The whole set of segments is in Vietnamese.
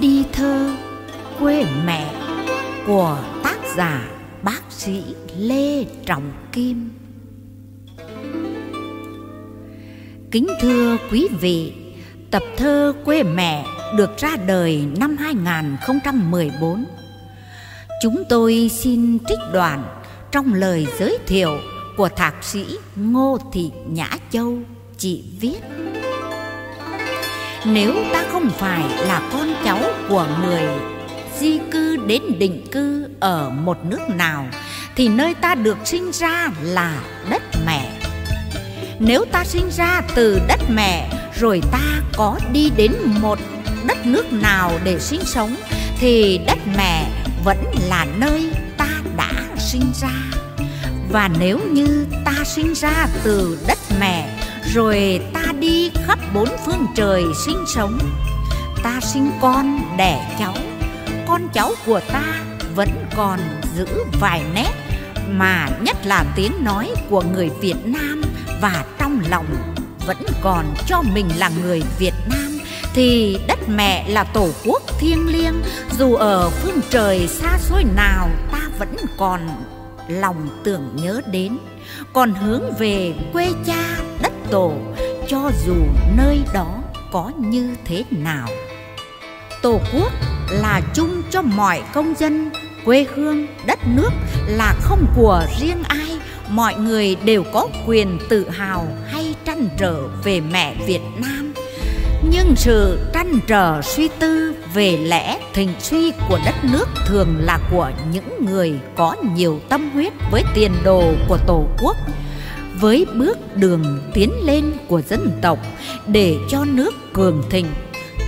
Đi thơ Quê mẹ của tác giả bác sĩ Lê Trọng Kim. Kính thưa quý vị, tập thơ Quê mẹ được ra đời năm 2014. Chúng tôi xin trích đoạn trong lời giới thiệu của thạc sĩ Ngô Thị Nhã Châu, chị viết nếu ta không phải là con cháu của người di cư đến định cư ở một nước nào, thì nơi ta được sinh ra là đất mẹ. Nếu ta sinh ra từ đất mẹ, rồi ta có đi đến một đất nước nào để sinh sống, thì đất mẹ vẫn là nơi ta đã sinh ra. Và nếu như ta sinh ra từ đất mẹ, rồi ta đi khắp bốn phương trời sinh sống. Ta sinh con đẻ cháu, con cháu của ta vẫn còn giữ vài nét, mà nhất là tiếng nói của người Việt Nam và trong lòng vẫn còn cho mình là người Việt Nam, thì đất mẹ là tổ quốc thiêng liêng. Dù ở phương trời xa xôi nào, ta vẫn còn lòng tưởng nhớ đến. Còn hướng về quê cha đất tổ cho dù nơi đó có như thế nào. Tổ quốc là chung cho mọi công dân, quê hương, đất nước là không của riêng ai. Mọi người đều có quyền tự hào hay trăn trở về mẹ việt nam. Nhưng sự trăn trở suy tư về lẽ thịnh suy của đất nước thường là của những người có nhiều tâm huyết với tiền đồ của tổ quốc với bước đường tiến lên của dân tộc để cho nước cường thịnh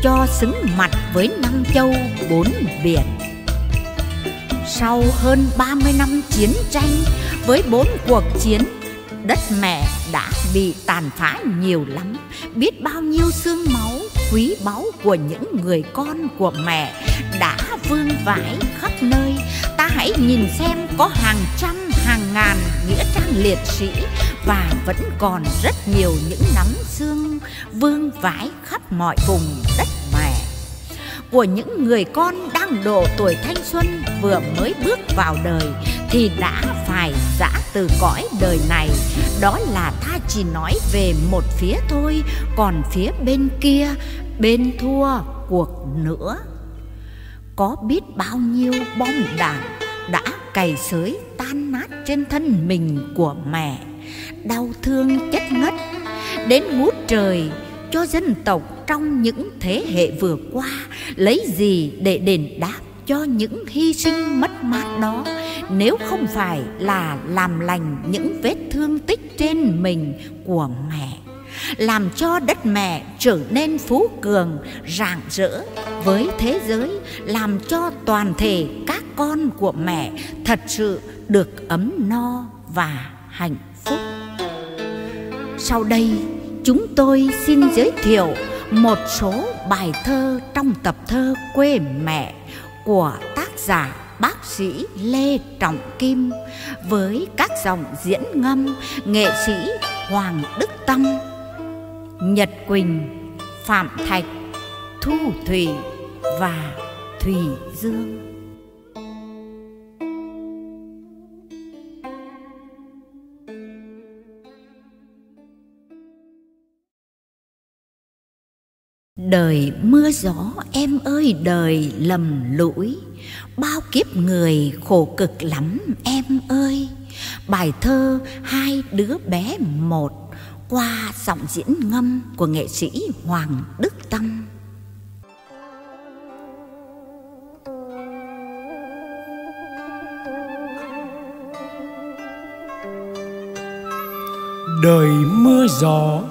cho xứng mặt với năm châu bốn biển. Sau hơn 30 năm chiến tranh với bốn cuộc chiến, đất mẹ đã bị tàn phá nhiều lắm, biết bao nhiêu xương máu quý báu của những người con của mẹ đã vương vãi khắp nơi. Ta hãy nhìn xem có hàng trăm hàng ngàn nghĩa trang liệt sĩ và vẫn còn rất nhiều những nắm xương vương vãi khắp mọi vùng đất mẹ. Của những người con đang độ tuổi thanh xuân vừa mới bước vào đời thì đã phải giã từ cõi đời này. Đó là ta chỉ nói về một phía thôi, còn phía bên kia, bên thua cuộc nữa. Có biết bao nhiêu bom đạn đã cày xới tan nát trên thân mình của mẹ, đau thương chết ngất, đến ngút trời, cho dân tộc trong những thế hệ vừa qua lấy gì để đền đáp cho những hy sinh mất mát đó, nếu không phải là làm lành những vết thương tích trên mình của mẹ, làm cho đất mẹ trở nên phú cường, rạng rỡ với thế giới, làm cho toàn thể các con của mẹ thật sự được ấm no và hạnh phúc sau đây chúng tôi xin giới thiệu một số bài thơ trong tập thơ quê mẹ của tác giả bác sĩ Lê Trọng Kim với các dòng diễn ngâm nghệ sĩ Hoàng Đức Tâm, Nhật Quỳnh, Phạm Thạch, Thu Thủy và Thủy Dương. Đời mưa gió, em ơi, đời lầm lũi. Bao kiếp người khổ cực lắm, em ơi. Bài thơ hai đứa bé một, Qua giọng diễn ngâm của nghệ sĩ Hoàng Đức Tâm. Đời mưa gió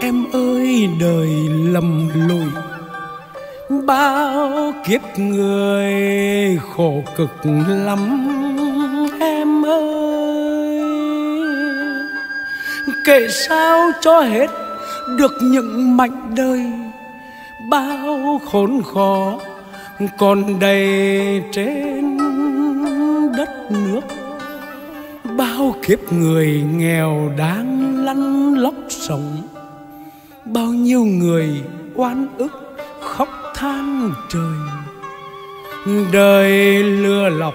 em ơi, đời lầm lùi. Bao kiếp người khổ cực lắm. Em ơi, kể sao cho hết được những mảnh đời. Bao khốn khó còn đầy trên đất nước. Bao kiếp người nghèo đáng lăn lóc sống bao nhiêu người oan ức, khóc than trời. Đời lừa lọc,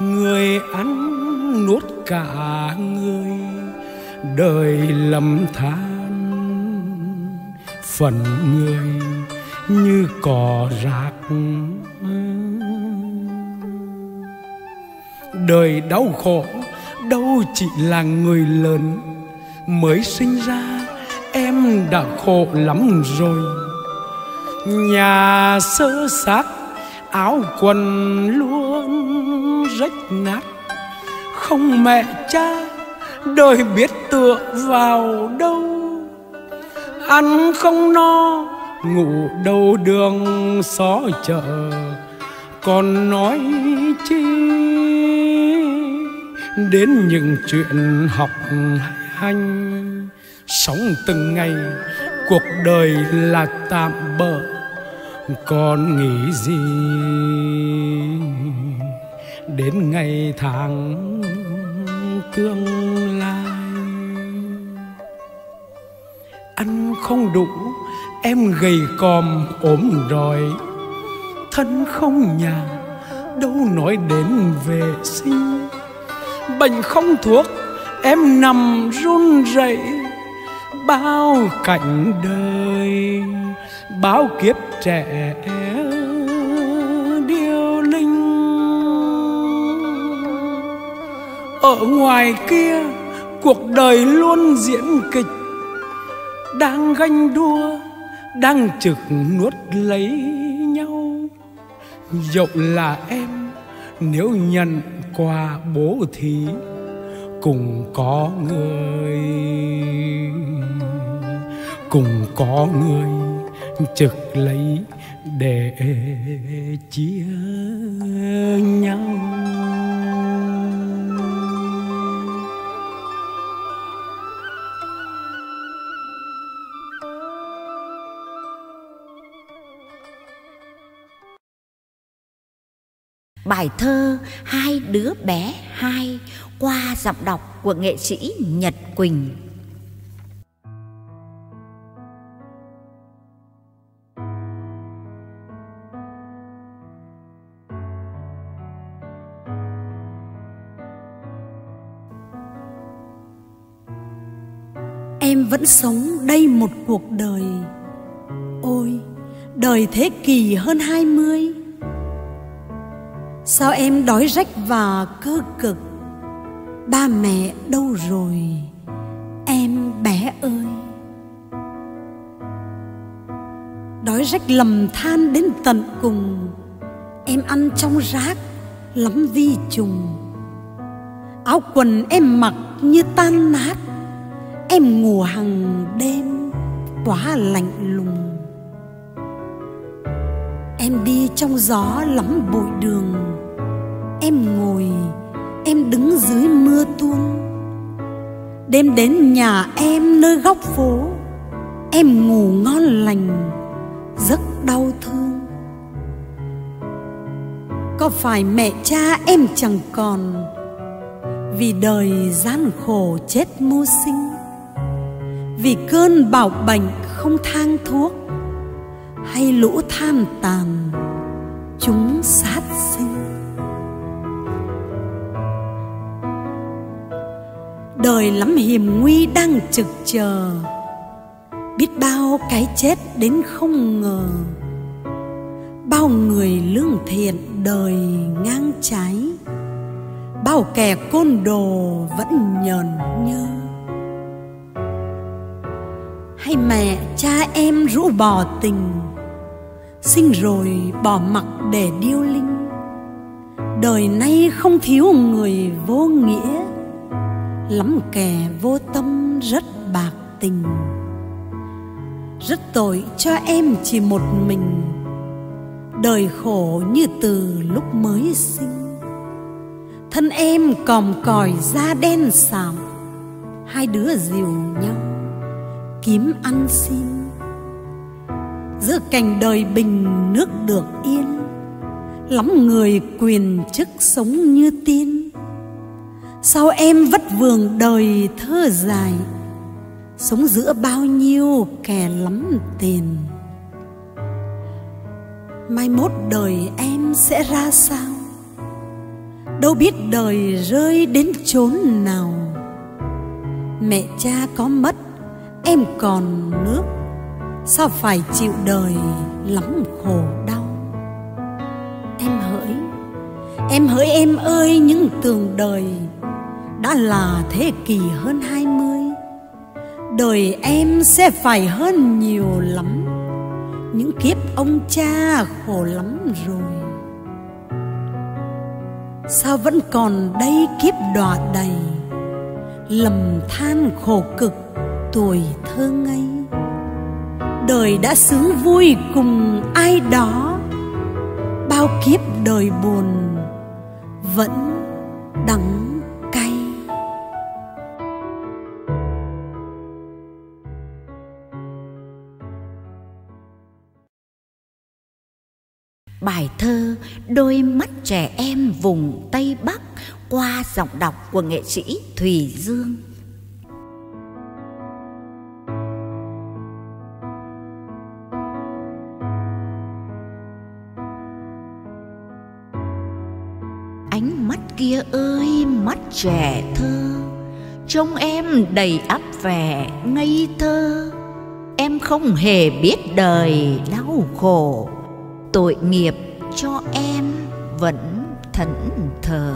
người ăn nuốt cả người. Đời lầm than phần người như cỏ rạc. Đời đau khổ, đâu chỉ là người lớn mới sinh ra em đã khổ lắm rồi. Nhà sơ xác, áo quần luôn rách nát. Không mẹ cha đời biết tựa vào đâu. Ăn không no, ngủ đầu đường xó chợ. Còn nói chi đến những chuyện học hành sống từng ngày, cuộc đời là tạm bỡ còn nghĩ gì? Đến ngày tháng tương lai. Ăn không đủ, em gầy còm ốm đòi. Thân không nhà, đâu nói đến vệ sinh. Bệnh không thuốc, em nằm run rẩy bao cảnh đời, bao kiếp trẻ điêu linh. Ở ngoài kia, cuộc đời luôn diễn kịch, đang ganh đua, đang trực nuốt lấy nhau. Dẫu là em, nếu nhận quà bố thí cùng có người, cùng có người trực lấy để chia nhau. Bài thơ Hai đứa bé hai qua giọng đọc của nghệ sĩ Nhật Quỳnh. Em vẫn sống đây một cuộc đời. Ôi, đời thế kỷ hơn hai mươi. Sao em đói rách và cơ cực? Ba mẹ đâu rồi? Em bé ơi. Đói rách lầm than đến tận cùng. Em ăn trong rác lắm vi trùng. Áo quần em mặc như tan nát. Em ngủ hàng đêm quá lạnh lùng. Em đi trong gió lắm bụi đường. Em ngồi, em đứng dưới mưa tuôn. Đêm đến nhà em nơi góc phố. Em ngủ ngon lành, giấc đau thương. Có phải mẹ cha em chẳng còn? Vì đời gian khổ chết mưu sinh. Vì cơn bạo bệnh không thang thuốc. Hay lũ tham tàn chúng sát sinh? Đời lắm hiểm nguy đang trực chờ. Biết bao cái chết đến không ngờ. Bao người lương thiện đời ngang trái. Bao kẻ côn đồ vẫn nhờn nhơ. Hay mẹ cha em rũ bỏ tình, sinh rồi bỏ mặc để điêu linh. Đời nay không thiếu người vô nghĩa lắm kẻ vô tâm rất bạc tình. Rất tội cho em chỉ một mình. Đời khổ như từ lúc mới sinh. Thân em còm còi da đen sạm. Hai đứa dìu nhau kiếm ăn xin. Giữa cảnh đời bình nước được yên. Lắm người quyền chức sống như tiên sao em vất vường đời thơ dài? Sống giữa bao nhiêu kẻ lắm tiền? Mai mốt đời em sẽ ra sao? Đâu biết đời rơi đến chốn nào? Mẹ cha có mất, em còn nước. Sao phải chịu đời lắm khổ đau? Em hỡi em hỡi em ơi, những tường đời đã là thế kỷ hơn hai mươi. Đời em sẽ phải hơn nhiều lắm. Những kiếp ông cha khổ lắm rồi. Sao vẫn còn đây kiếp đọa đầy? Lầm than khổ cực, tuổi thơ ngây. Đời đã sướng vui cùng ai đó. Bao kiếp đời buồn vẫn đắng bài thơ đôi mắt trẻ em vùng tây bắc qua giọng đọc của nghệ sĩ thùy dương. Ánh mắt kia ơi, mắt trẻ thơ, trông em đầy ắp vẻ ngây thơ. Em không hề biết đời đau khổ tội nghiệp cho em vẫn thẫn thờ.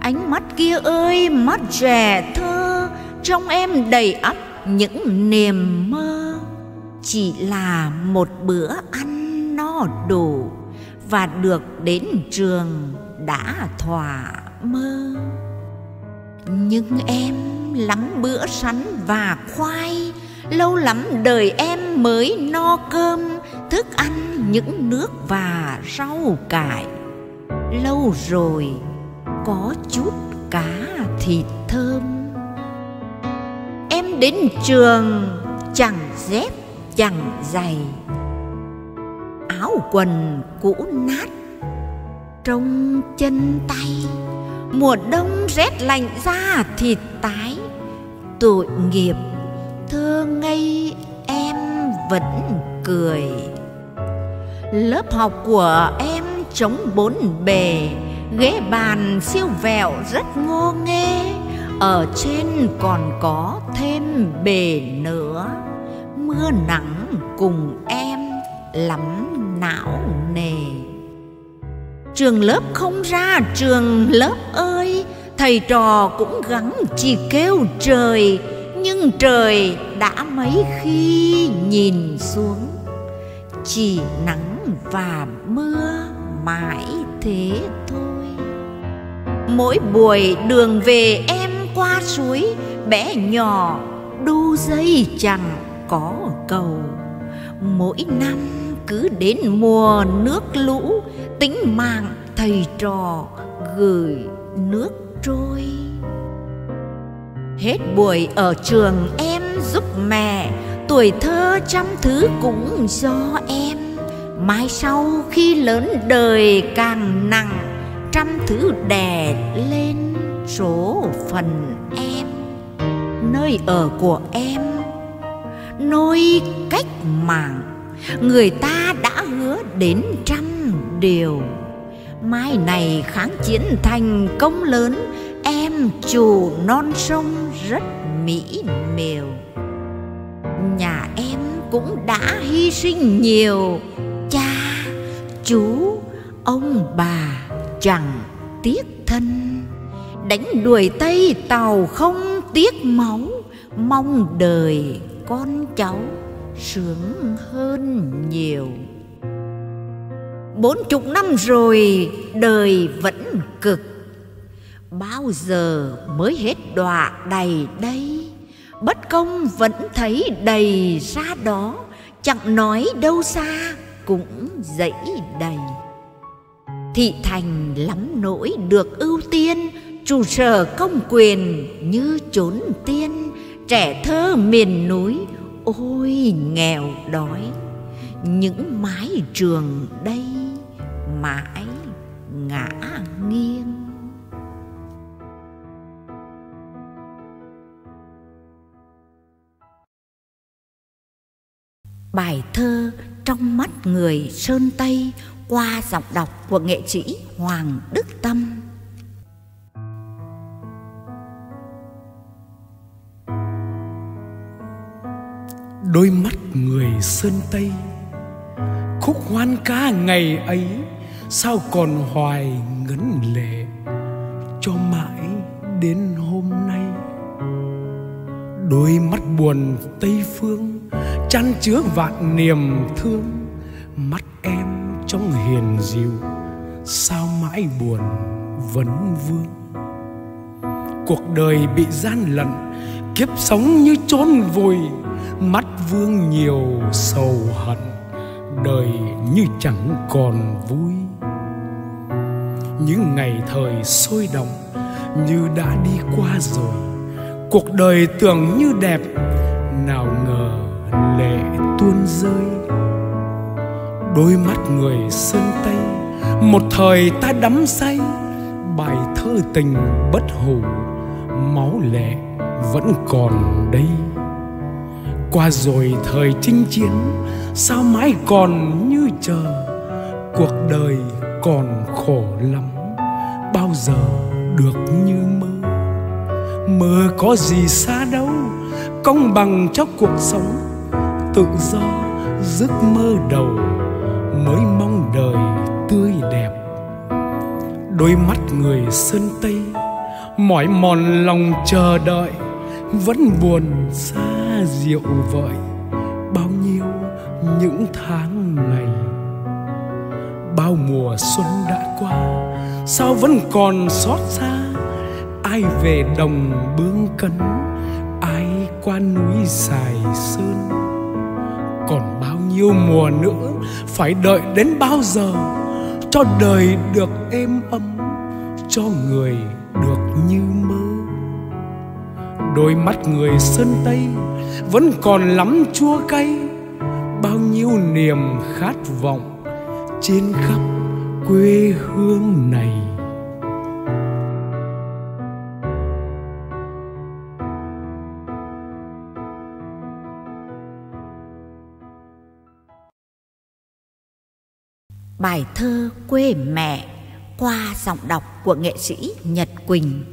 Ánh mắt kia ơi, mắt trẻ thơ, trong em đầy ắp những niềm mơ. Chỉ là một bữa ăn no đủ và được đến trường đã thỏa mơ. Nhưng em lắm bữa sắn và khoai, lâu lắm đời em mới no cơm thức ăn, những nước và rau cải. Lâu rồi có chút cá thịt thơm. Em đến trường, chẳng dép, chẳng giày. Áo quần cũ nát trong chân tay. Mùa đông rét lạnh da thịt tái. Tội nghiệp, thơ ngây em vẫn cười lớp học của em chống bốn bề, ghế bàn siêu vẹo rất ngô nghê. Ở trên còn có thêm bề nữa. Mưa nắng cùng em lắm não nề. Trường lớp không ra trường, lớp ơi, thầy trò cũng gắng chỉ kêu trời. Nhưng trời đã mấy khi nhìn xuống. Chỉ nắng và mưa mãi thế thôi. Mỗi buổi đường về em qua suối, bé nhỏ đu dây chẳng có cầu. Mỗi năm cứ đến mùa nước lũ, tính mạng thầy trò gửi nước trôi. Hết buổi ở trường em giúp mẹ, tuổi thơ trăm thứ cũng do em mai sau khi lớn đời càng nặng, trăm thứ đè lên số phần em. Nơi ở của em nơi cách mạng, người ta đã hứa đến trăm điều. Mai này kháng chiến thành công lớn, em chủ non sông rất mỹ miều. Nhà em cũng đã hy sinh nhiều cha, chú, ông bà chẳng tiếc thân. Đánh đuổi tây tàu không tiếc máu, mong đời con cháu sướng hơn nhiều. Bốn chục năm rồi, đời vẫn cực. Bao giờ mới hết đọa đầy đây? Bất công vẫn thấy đầy ra đó, chẳng nói đâu xa cũng dẫy đầy. Thị thành lắm nỗi được ưu tiên, trụ sở công quyền như chốn tiên. Trẻ thơ miền núi, ôi nghèo đói. Những mái trường đây mãi ngã nghiêng. Bài thơ trong mắt người Sơn Tây qua giọng đọc của nghệ sĩ Hoàng Đức Tâm. Đôi mắt người Sơn Tây, Khúc hoan ca ngày ấy, Sao còn hoài ngấn lệ Cho mãi đến hôm nay Đôi mắt buồn Tây Phương Chăn chứa vạn niềm thương, Mắt em trong hiền dịu, Sao mãi buồn vấn vương. Cuộc đời bị gian lận, Kiếp sống như trốn vùi, Mắt vương nhiều sầu hận, Đời như chẳng còn vui. Những ngày thời sôi động, Như đã đi qua rồi, Cuộc đời tưởng như đẹp, Nào ngờ lệ tuôn rơi. Đôi mắt người sơn tây, Một thời ta đắm say. Bài thơ tình bất hủ, Máu lệ vẫn còn đây. Qua rồi thời chinh chiến, sao mãi còn như chờ? Cuộc đời còn khổ lắm, bao giờ được như mơ? Mơ có gì xa đâu, công bằng cho cuộc sống tự do, giấc mơ đầu, mới mong đời tươi đẹp. Đôi mắt người sơn tây, mỏi mòn lòng chờ đợi, vẫn buồn xa rượu vợi. Bao nhiêu những tháng ngày, bao mùa xuân đã qua, sao vẫn còn xót xa? Ai về đồng bướng cấn, ai qua núi dài sơn? Còn bao nhiêu mùa nữa, phải đợi đến bao giờ cho đời được êm ấm, cho người được như mơ. Đôi mắt người sơn tây vẫn còn lắm chua cay, bao nhiêu niềm khát vọng trên khắp quê hương này. Bài thơ Quê mẹ qua giọng đọc của nghệ sĩ Nhật Quỳnh.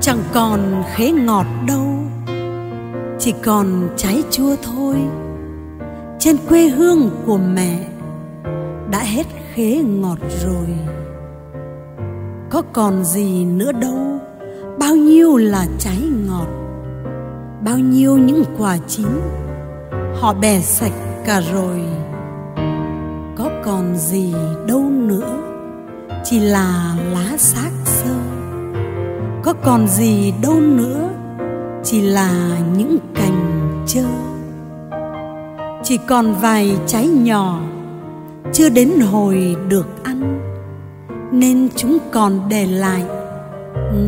Chẳng còn khế ngọt đâu, chỉ còn trái chua thôi. Trên quê hương của mẹ đã hết khế ngọt rồi. Có còn gì nữa đâu, bao nhiêu là trái ngọt, bao nhiêu những quả chín, họ bẻ sạch cả rồi. Có còn gì đâu nữa, chỉ là lá xác sơ. Có còn gì đâu nữa, chỉ là những cành trơ. Chỉ còn vài trái nhỏ chưa đến hồi được ăn, nên chúng còn để lại,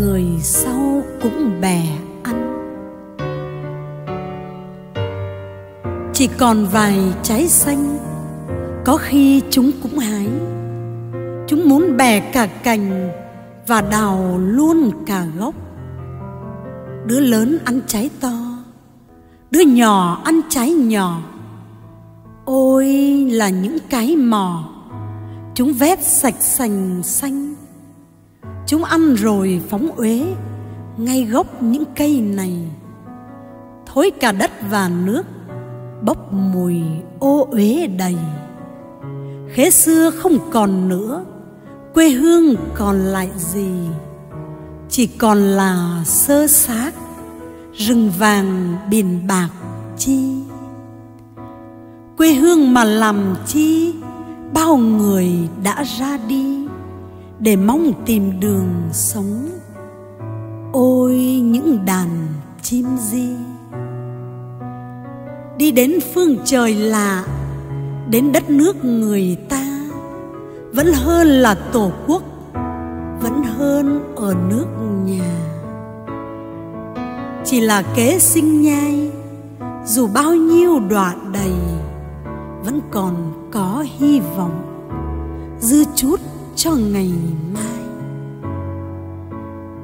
người sau cũng bè ăn. Chỉ còn vài trái xanh, có khi chúng cũng hái. Chúng muốn bè cả cành và đào luôn cả gốc. Đứa lớn ăn trái to, đứa nhỏ ăn trái nhỏ ôi là những cái mò. Chúng vét sạch sành xanh. Chúng ăn rồi phóng uế ngay gốc những cây này. Thối cả đất và nước, bốc mùi ô uế đầy. Khế xưa không còn nữa, quê hương còn lại gì? Chỉ còn là sơ xác, rừng vàng biển bạc chi quê hương mà làm chi, bao người đã ra đi để mong tìm đường sống. Ôi những đàn chim di, đi đến phương trời lạ, đến đất nước người ta, vẫn hơn là tổ quốc, vẫn hơn ở nước nhà. Chỉ là kế sinh nhai, dù bao nhiêu đoạn đầy vẫn còn có hy vọng dư chút cho ngày mai.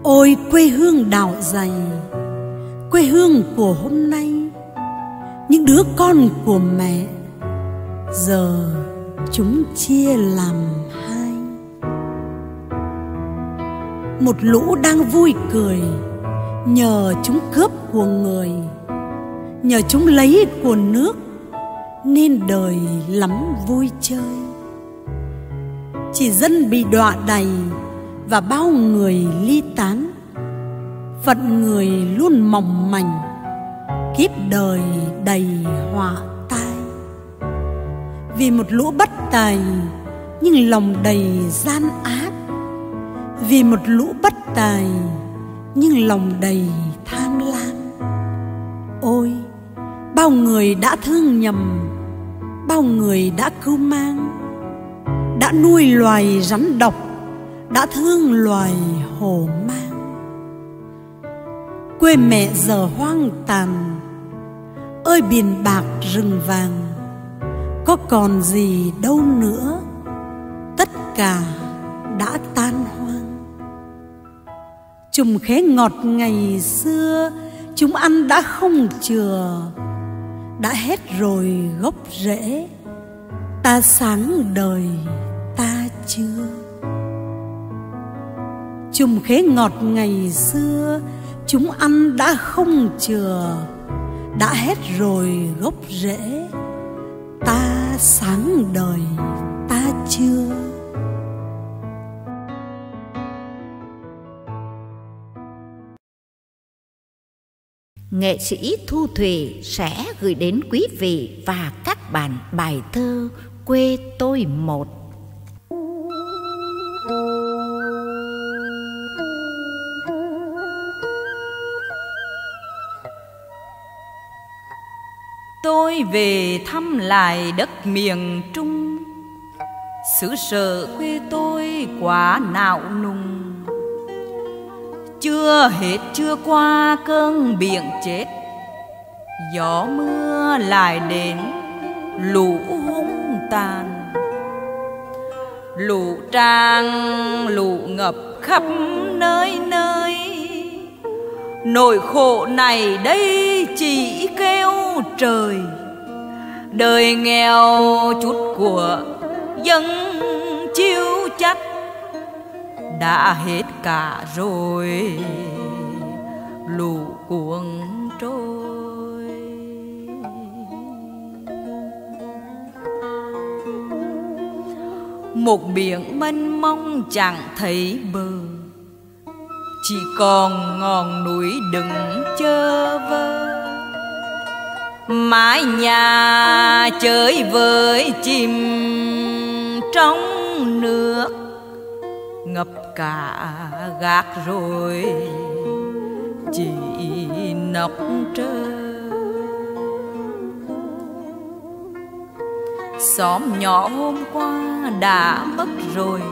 Ôi, quê hương đảo dày, quê hương của hôm nay, những đứa con của mẹ, giờ chúng chia làm hai. Một lũ đang vui cười, nhờ chúng cướp của người, nhờ chúng lấy của nước nên đời lắm vui chơi. Chỉ dân bị đọa đầy và bao người ly tán. Phận người luôn mỏng manh kiếp đời đầy họa tai. Vì một lũ bất tài, nhưng lòng đầy gian ác. Vì một lũ bất tài, nhưng lòng đầy tham lam. Ôi, bao người đã thương nhầm bao người đã cưu mang, đã nuôi loài rắn độc, đã thương loài hổ mang. Quê mẹ giờ hoang tàn, ơi biển bạc rừng vàng, có còn gì đâu nữa, tất cả đã tan hoang. Chùm khế ngọt ngày xưa, chúng ăn đã không chừa đã hết rồi gốc rễ, ta sáng đời ta chưa? Chùm khế ngọt ngày xưa, chúng ăn đã không chừa. Đã hết rồi gốc rễ, ta sáng đời ta chưa? Nghệ sĩ Thu Thủy sẽ gửi đến quý vị và các bạn bài thơ Quê tôi một. Tôi về thăm lại đất miền Trung xứ sở quê tôi quá nạo nùng chưa hết, chưa qua cơn biển chết. Gió mưa lại đến, lũ hung tàn. Lũ tràn, lũ ngập khắp nơi nơi. Nỗi khổ này đây chỉ kêu trời. Đời nghèo chút của dân chiêu chắc đã hết cả rồi. Lũ cuồng trôi. Một biển mênh mông chẳng thấy bờ. Chỉ còn ngọn núi đừng chơ vơ. Mái nhà chơi với chim trong nước. Ngập cả gác rồi. Chỉ nóc trơ. Xóm nhỏ hôm qua đã mất rồi.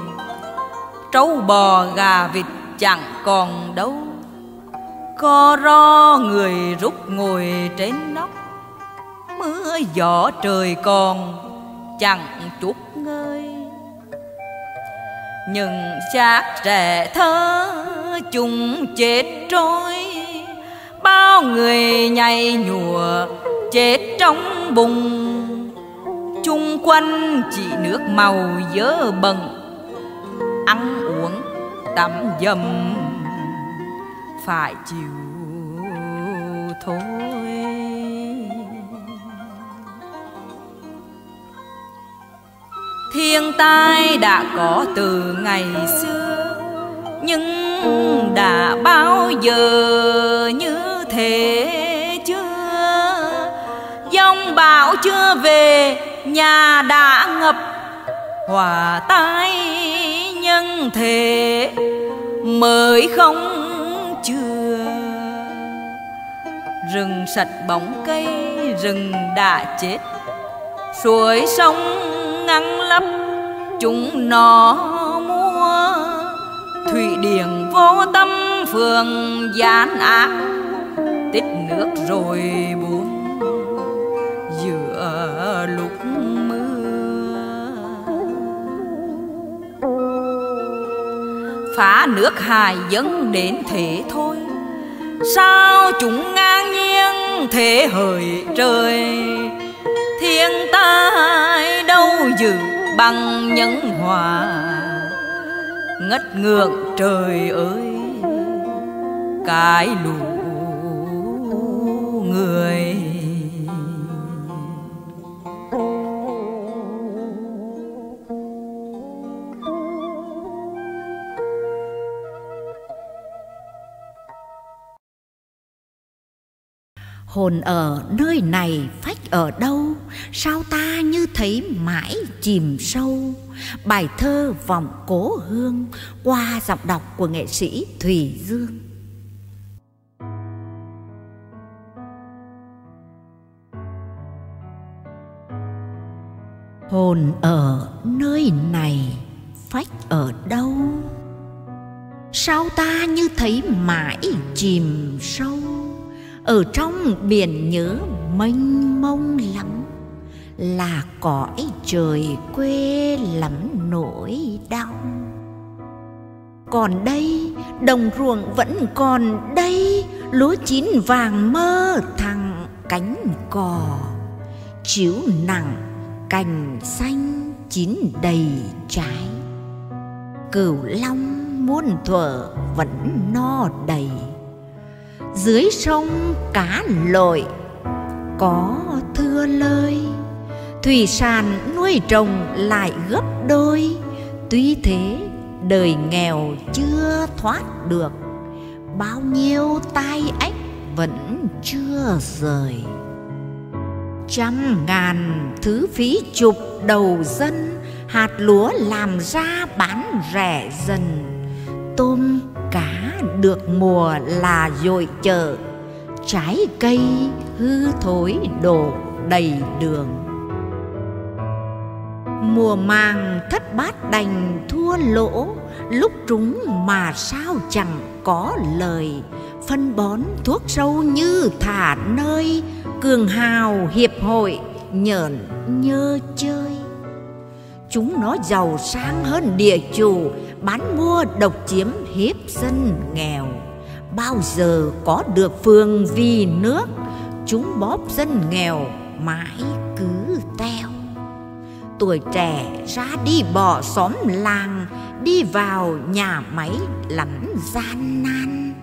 Trâu bò gà vịt chẳng còn đâu. Co ro người rút ngồi trên nóc. Mưa gió trời còn chẳng chút ngơi nhưng xác trẻ thơ chúng chết trôi. Bao người nhảy nhùa chết trong bùng chung quanh chỉ nước màu dơ bẩn. Ăn uống tắm dầm, phải chịu thôi. Thiên tai đã có từ ngày xưa. Nhưng đã bao giờ như thế chưa? Dòng bão chưa về, nhà đã ngập, hòa tai nhân thế mới không chưa rừng sạch bóng cây, rừng đã chết, suối sông ngăn lắm. Chúng nó mua thủy điển vô tâm phường gian ác. Tích nước rồi buồn giữa lúc mưa. Phá nước hài dân đến thế thôi. Sao chúng ngang nhiên thế hời trời? Thiên tai đâu dự bằng nhân hòa. Ngất ngược trời ơi cái lũ người. Hồn ở nơi này phách ở đâu? Sao ta như thấy mãi chìm sâu? Bài thơ vọng cố hương Qua giọng đọc của nghệ sĩ Thùy Dương. Hồn ở nơi này phách ở đâu? Sao ta như thấy mãi chìm sâu? Ở trong biển nhớ mênh mông lắm, là cõi trời quê lắm nỗi đau. Còn đây, đồng ruộng vẫn còn đây, lúa chín vàng mơ thằng cánh cò. Chiếu nặng, cành xanh chín đầy trái. Cửu long muôn thuở vẫn no đầy dưới sông cá lội, có thưa lơi thủy sản nuôi trồng lại gấp đôi, tuy thế đời nghèo chưa thoát được. Bao nhiêu tai ách vẫn chưa rời. Trăm ngàn thứ phí chụp đầu dân, hạt lúa làm ra bán rẻ dần. Tôm cá được mùa là dội chợ. Trái cây hư thối đổ đầy đường. Mùa màng thất bát đành thua lỗ, lúc trúng mà sao chẳng có lời. Phân bón thuốc sâu như thả nơi, cường hào hiệp hội nhởn nhơ chơi. Chúng nó giàu sang hơn địa chủ bán mua độc chiếm hiếp dân nghèo. Bao giờ có được phương vì nước, chúng bóp dân nghèo mãi cứ teo. Tuổi trẻ ra đi bỏ xóm làng, đi vào nhà máy lắm gian nan.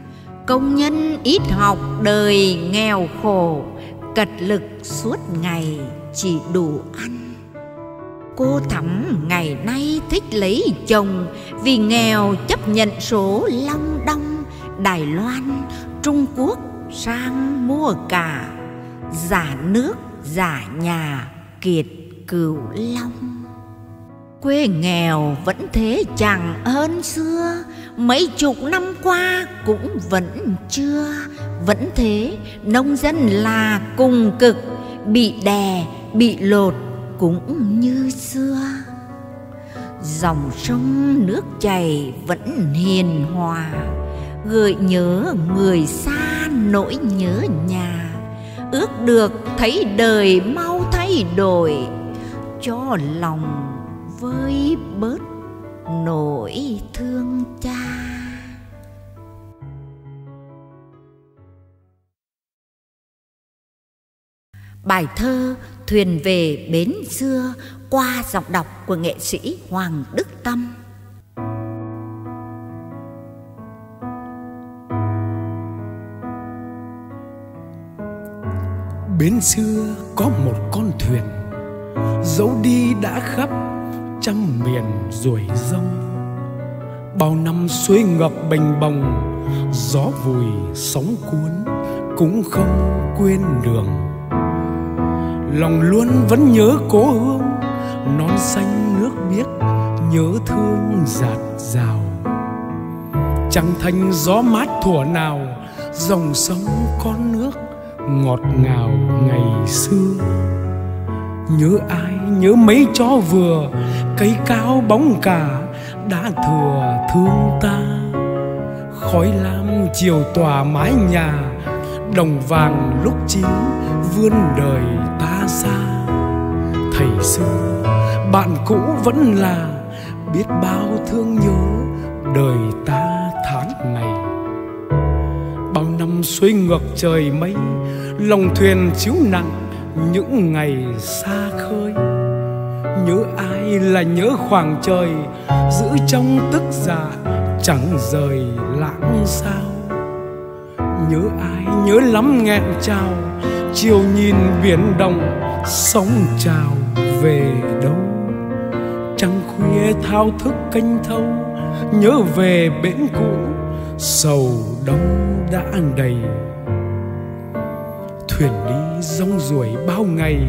Công nhân ít học đời nghèo khổ, cật lực suốt ngày chỉ đủ ăn cô Thẩm ngày nay thích lấy chồng, vì nghèo chấp nhận số long đong. Đài loan, trung quốc sang mua cả giả nước, giả nhà, kiệt cửu long. Quê nghèo vẫn thế chẳng hơn xưa, mấy chục năm qua cũng vẫn chưa. Vẫn thế, nông dân là cùng cực, bị đè, bị lột cũng như xưa. Dòng sông nước chảy vẫn hiền hòa, gợi nhớ người xa nỗi nhớ nhà. Ước được thấy đời mau thay đổi, cho lòng vơi bớt nỗi thương cha. Bài thơ Thuyền về bến xưa qua giọng đọc của nghệ sĩ Hoàng Đức Tâm. Bến xưa có một con thuyền, dấu đi đã khắp trăm miền ruồi rông Bao năm suối ngập bềnh bồng, Gió vùi sóng cuốn, Cũng không quên đường lòng luôn vẫn nhớ cố hương. Non xanh nước biếc nhớ thương giạt rào. Chẳng thành gió mát thuở nào, dòng sông con nước ngọt ngào ngày xưa. Nhớ ai, nhớ mấy chó vừa, cây cao bóng cả đã thừa thương ta. Khói lam chiều tỏa mái nhà, đồng vàng lúc chín vươn đời ta xa thầy xưa bạn cũ vẫn là, biết bao thương nhớ đời ta tháng ngày. Bao năm xuôi ngược trời mây, lòng thuyền chiếu nặng những ngày xa khơi. Nhớ ai là nhớ khoảng trời, giữ trong tức dạ chẳng rời lãng sao nhớ ai, nhớ lắm nghẹn trao. Chiều nhìn biển động, sóng trào về đâu? Trăng khuya thao thức canh thâu, nhớ về bến cũ, sầu đông đã đầy. Thuyền đi rong ruổi bao ngày,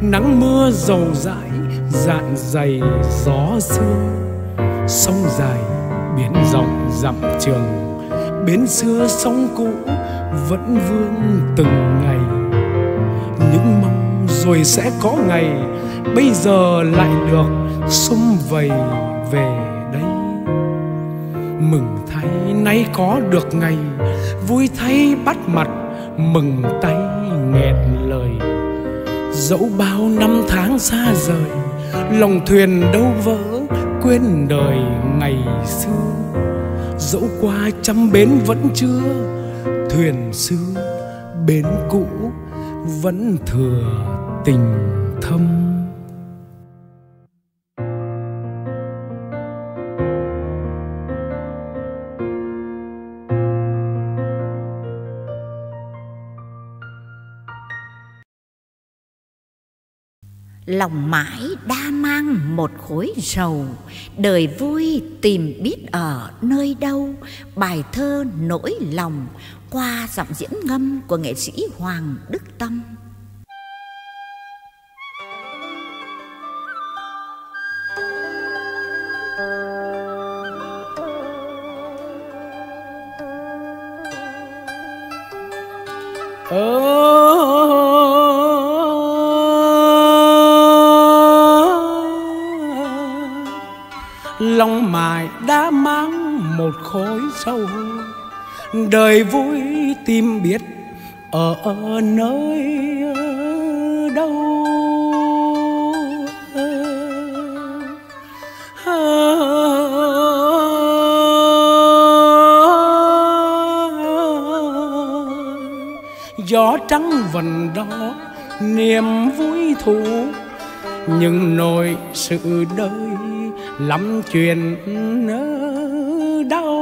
nắng mưa dầu dãi, dạn dày gió sương sông dài, biển rộng dặm trường bến xưa sóng cũ vẫn vương từng ngày. Những mong rồi sẽ có ngày, bây giờ lại được xung vầy về đây. Mừng thay nay có được ngày, vui thay bắt mặt, mừng tay nghẹn lời. Dẫu bao năm tháng xa rời, lòng thuyền đâu vỡ quên đời ngày xưa dẫu qua trăm bến vẫn chưa thuyền xưa bến cũ vẫn thừa tình thâm. Lòng mãi đa mang một khối rầu. Đời vui tìm biết ở nơi đâu, bài thơ nỗi lòng qua giọng diễn ngâm của nghệ sĩ hoàng đức tâm. Oh đã mang một khối sâu. Đời vui tìm biết ở nơi đâu. Gió trắng vần đó, niềm vui thú, nhưng nỗi sự đời lắm chuyện đau.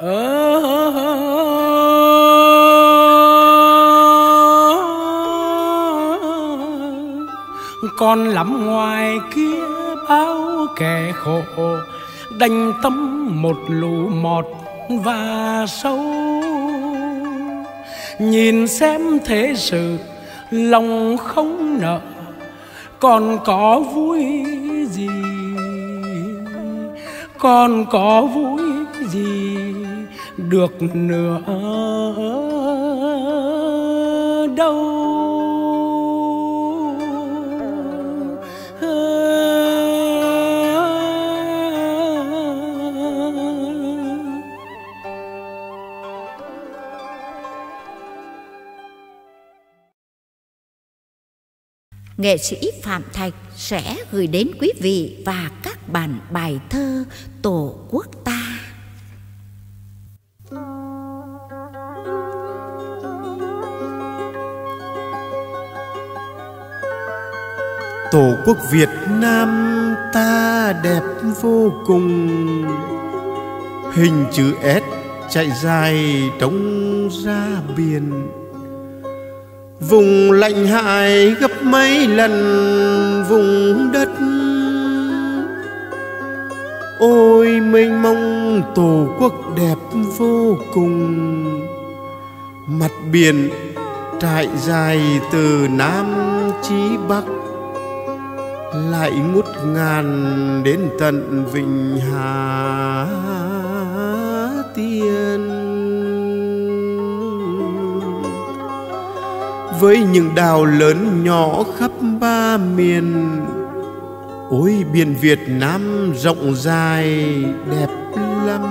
Ở con lắm ngoài kia bao kẻ khổ, đành tâm một lũ mọt và sâu. Nhìn xem thế sự, lòng không nợ còn có vui gì? Còn có vui gì được nữa? Nghệ sĩ Phạm Thạch sẽ gửi đến quý vị và các bạn bài thơ Tổ quốc ta. Tổ quốc Việt Nam ta đẹp vô cùng Hình chữ S chạy dài trống ra biển vùng lạnh hại gấp mấy lần vùng đất. Ôi, mênh mông tổ quốc đẹp vô cùng. Mặt biển trải dài từ nam chí bắc, lại ngút ngàn đến tận vịnh hà. Với những đảo lớn nhỏ khắp ba miền. Ôi, biển việt nam rộng dài, đẹp lắm.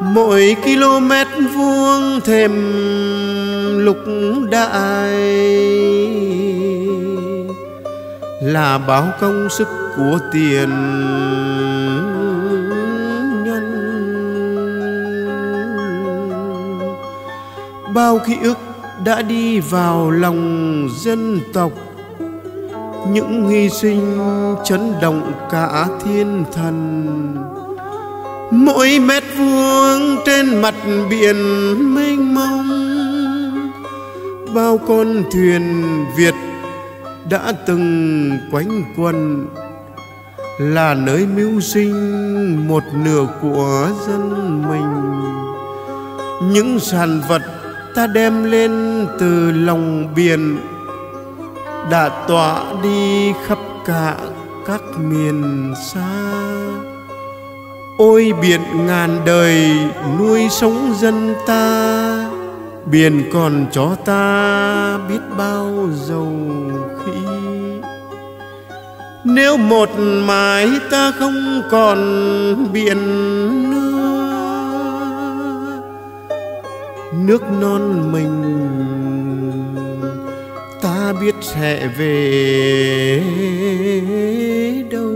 Mỗi km vuông thêm lục đại là báo công sức của tiền nhân. Bao ký ức đã đi vào lòng dân tộc. Những hy sinh chấn động cả thiên thần. Mỗi mét vuông trên mặt biển mênh mông, bao con thuyền việt đã từng quanh quần, là nơi mưu sinh một nửa của dân mình. Những sản vật ta đem lên từ lòng biển, đã tỏa đi khắp cả các miền xa. Ôi biển ngàn đời, nuôi sống dân ta, biển còn cho ta biết bao dầu khí. Nếu một mãi ta không còn biển nước non mình. Ta biết sẽ về đâu.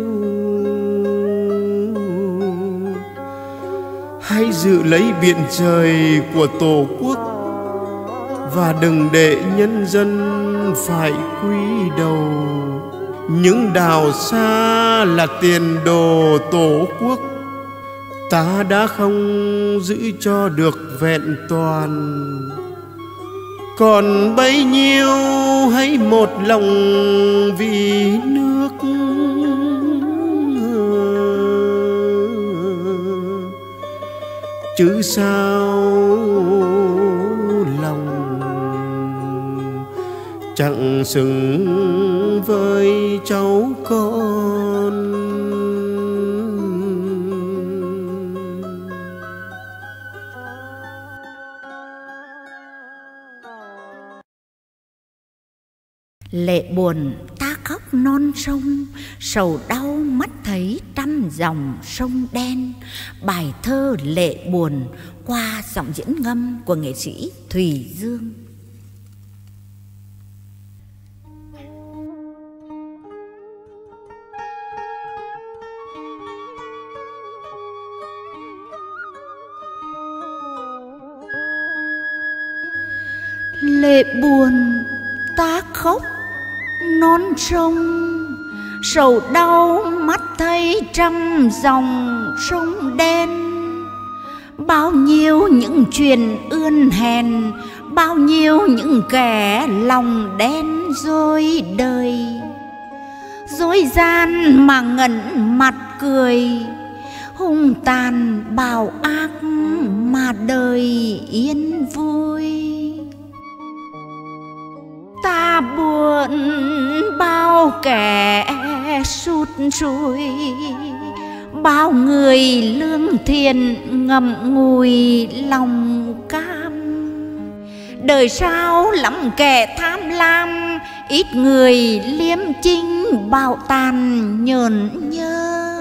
Hãy giữ lấy biển trời của tổ quốc và đừng để nhân dân phải quy đầu. Những đào xa là tiền đồ tổ quốc ta đã không giữ cho được vẹn toàn. Còn bấy nhiêu hãy một lòng vì nước. Chứ sao lòng chẳng xứng với cháu con? Lệ buồn, ta khóc non sông, sầu đau mắt thấy trăm dòng sông đen. Bài thơ lệ buồn qua giọng diễn ngâm của nghệ sĩ thùy dương. Lệ buồn, ta khóc non sông sầu đau mắt thấy trăm dòng sông đen. Bao nhiêu những chuyện ươn hèn, bao nhiêu những kẻ lòng đen dối đời. Dối gian mà ngẩn mặt cười, hung tàn bào ác mà đời yên vui buồn bao kẻ sụt sùi bao người lương thiện ngậm ngùi lòng cam. Đời sao lắm kẻ tham lam, ít người liêm chính bạo tàn nhờn nhơ.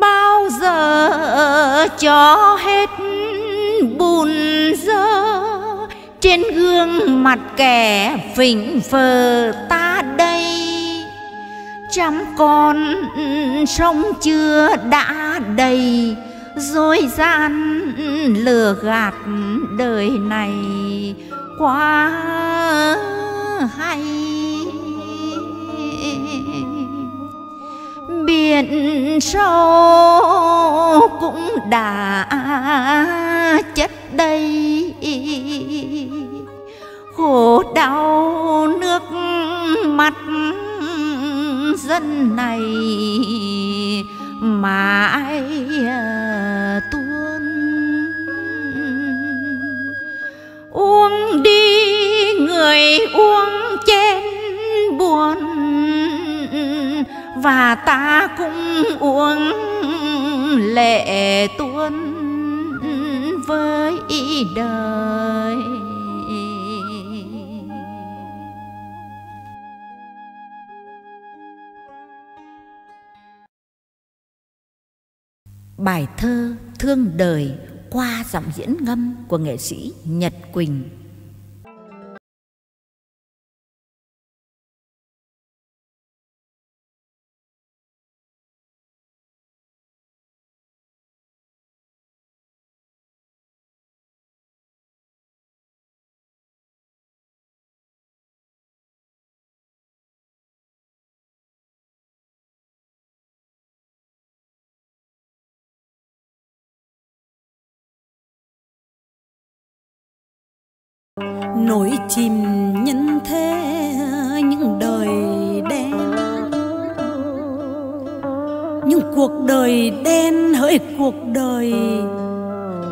Bao giờ cho hết bùn dơ? Trên gương mặt kẻ phỉnh phờ ta đây. Trăm con sông chưa đã đầy, dối gian lừa gạt đời này quá hay. Biển sâu cũng đã chất đây khổ đau nước mắt dân này mà ai à, tuôn. Uống đi người uống chén buồn và ta cũng uống lệ tuôn với đời. Bài thơ thương đời qua giọng diễn ngâm của nghệ sĩ nhật quỳnh. Nổi chìm nhân thế những đời đen. Những cuộc đời đen hỡi cuộc đời,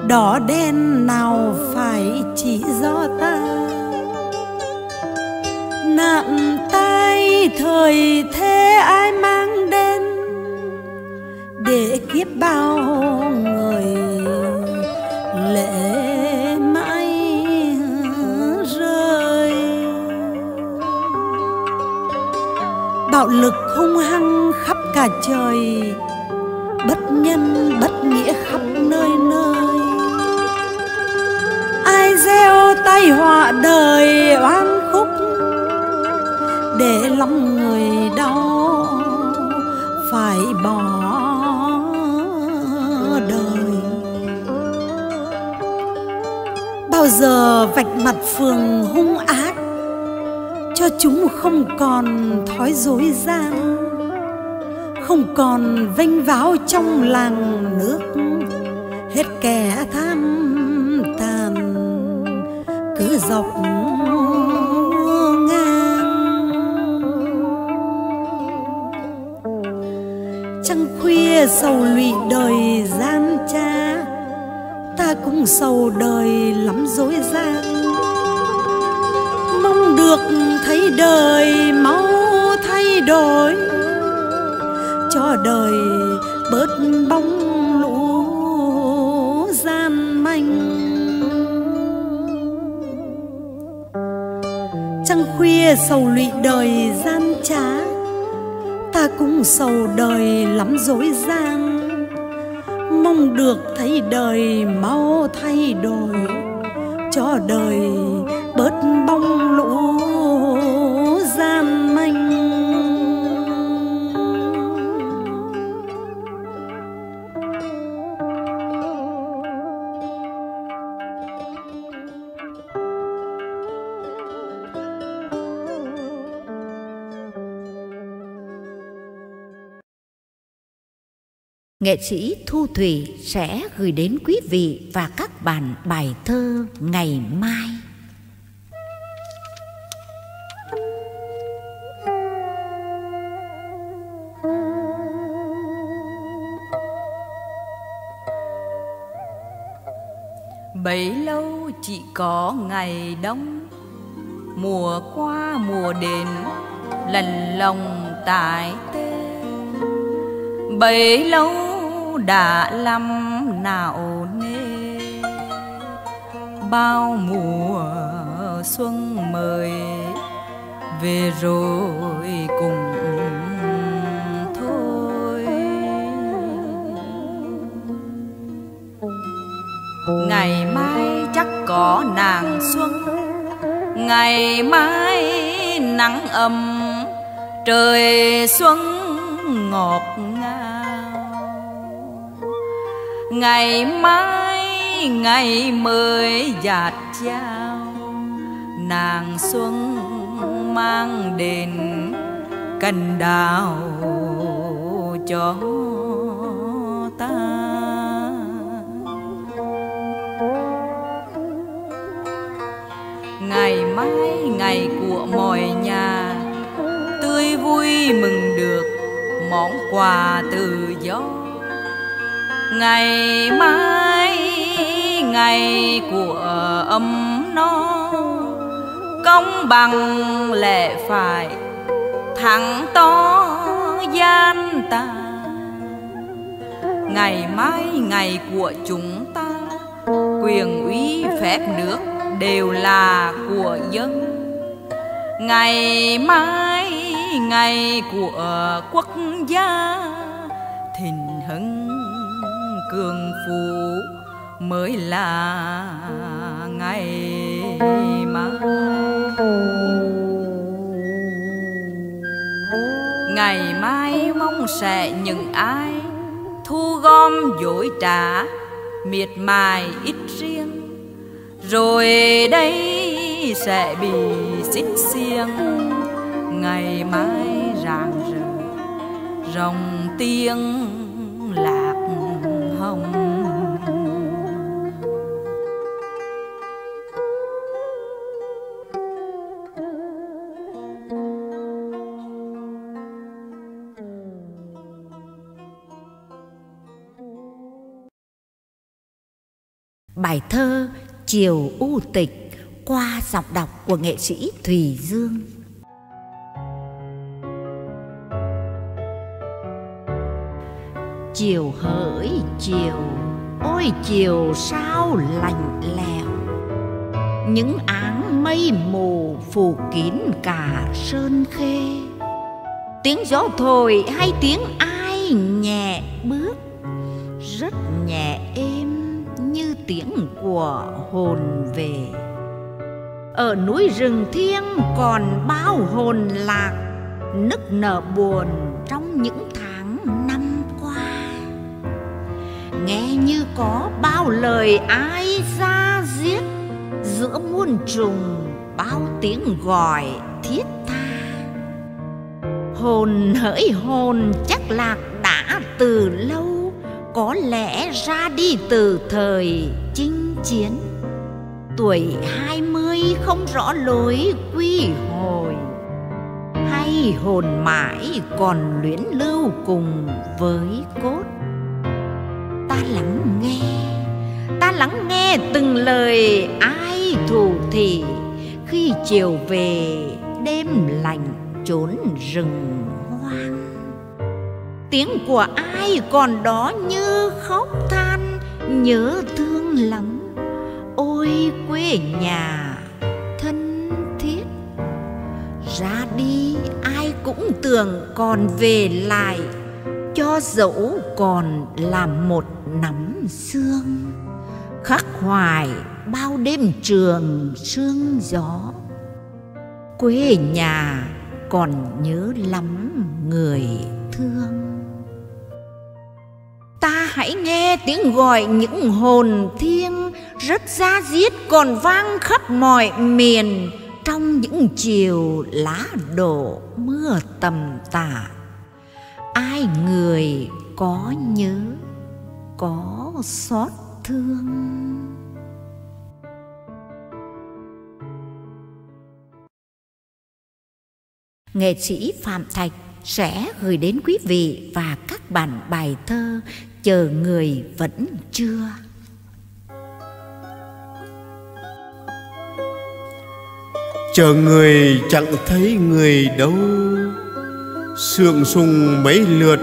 đỏ đen nào phải chỉ do ta? Nặng tay thời thế ai mang đến để kiếp bao người bạo lực hung hăng khắp cả trời. Bất nhân, bất nghĩa khắp nơi nơi. Ai gieo tai họa đời oan khúc để lòng người đau? Phải bỏ đời. Bao giờ vạch mặt phường hung ác cho chúng không còn thói dối gian không còn vênh váo trong làng nước, hết kẻ tham tàn, cứ dọc ngang. Trăng khuya sầu lụy đời gian cha, ta cũng sầu đời lắm dối gian. Đời mau thay đổi, cho đời bớt bóng lũ gian manh. Trăng khuya sầu lụy đời gian trá, ta cũng sầu đời lắm dối gian. Mong được thấy đời mau thay đổi, cho đời Nghệ sĩ Thu Thủy sẽ gửi đến quý vị và các bạn bài thơ ngày mai. bấy lâu chỉ có ngày đông, mùa qua mùa đến lần lòng tại tê bấy lâu đã lắm nào nê? Bao mùa xuân mời về rồi cùng thôi. Ngày mai chắc có nàng xuân, ngày mai nắng ấm, trời xuân ngọt ngày mai, ngày mới dạt trao. Nàng xuân mang đến cành đào cho ta. Ngày mai, ngày của mọi nhà, tươi vui mừng được món quà từ gió ngày mai, ngày của ấm no, công bằng lẽ phải thắng to gian ta ngày mai, ngày của chúng ta, quyền uy phép nước đều là của dân. Ngày mai, ngày của quốc gia thịnh hưng cường phú mới là ngày mai. Ngày mai mong sẽ những ai thu gom dối trá, miệt mài ít riêng. Rồi đây sẽ bị xích xiềng ngày mai rạng rỡ, rồng tiếng lạc lòng Bài thơ Chiều U Tịch qua giọng đọc của nghệ sĩ Thùy Dương. Chiều hỡi chiều, ôi chiều sao lạnh lẽo. Những áng mây mù phủ kín cả sơn khê. Tiếng gió thổi hay tiếng ai nhẹ bước Rất nhẹ êm như tiếng của hồn về. Ở núi rừng thiêng còn bao hồn lạc nức nở buồn trong những nghe như có bao lời ai ra giết. Giữa muôn trùng, bao tiếng gọi thiết tha. Hồn hỡi hồn chắc lạc đã từ lâu, có lẽ ra đi từ thời chinh chiến. Tuổi hai mươi không rõ lối quy hồi, hay hồn mãi còn luyến lưu cùng với cốt. Lắng nghe từng lời ai thù thì khi chiều về, đêm lạnh trốn rừng hoang. Tiếng của ai còn đó như khóc than, nhớ thương lắm. Ôi, quê nhà, thân thiết. Ra đi, ai cũng tưởng còn về lại. Cho dẫu còn là một nắm xương khắc hoài bao đêm trường sương gió. Quê nhà còn nhớ lắm người thương. Ta hãy nghe tiếng gọi những hồn thiêng rất ra diết còn vang khắp mọi miền. Trong những chiều lá đổ mưa tầm tả ai người có nhớ, có xót thương. Nghệ sĩ phạm thạch sẽ gửi đến quý vị và các bạn bài thơ chờ người vẫn chưa. Chờ người chẳng thấy người đâu sương sùng mấy lượt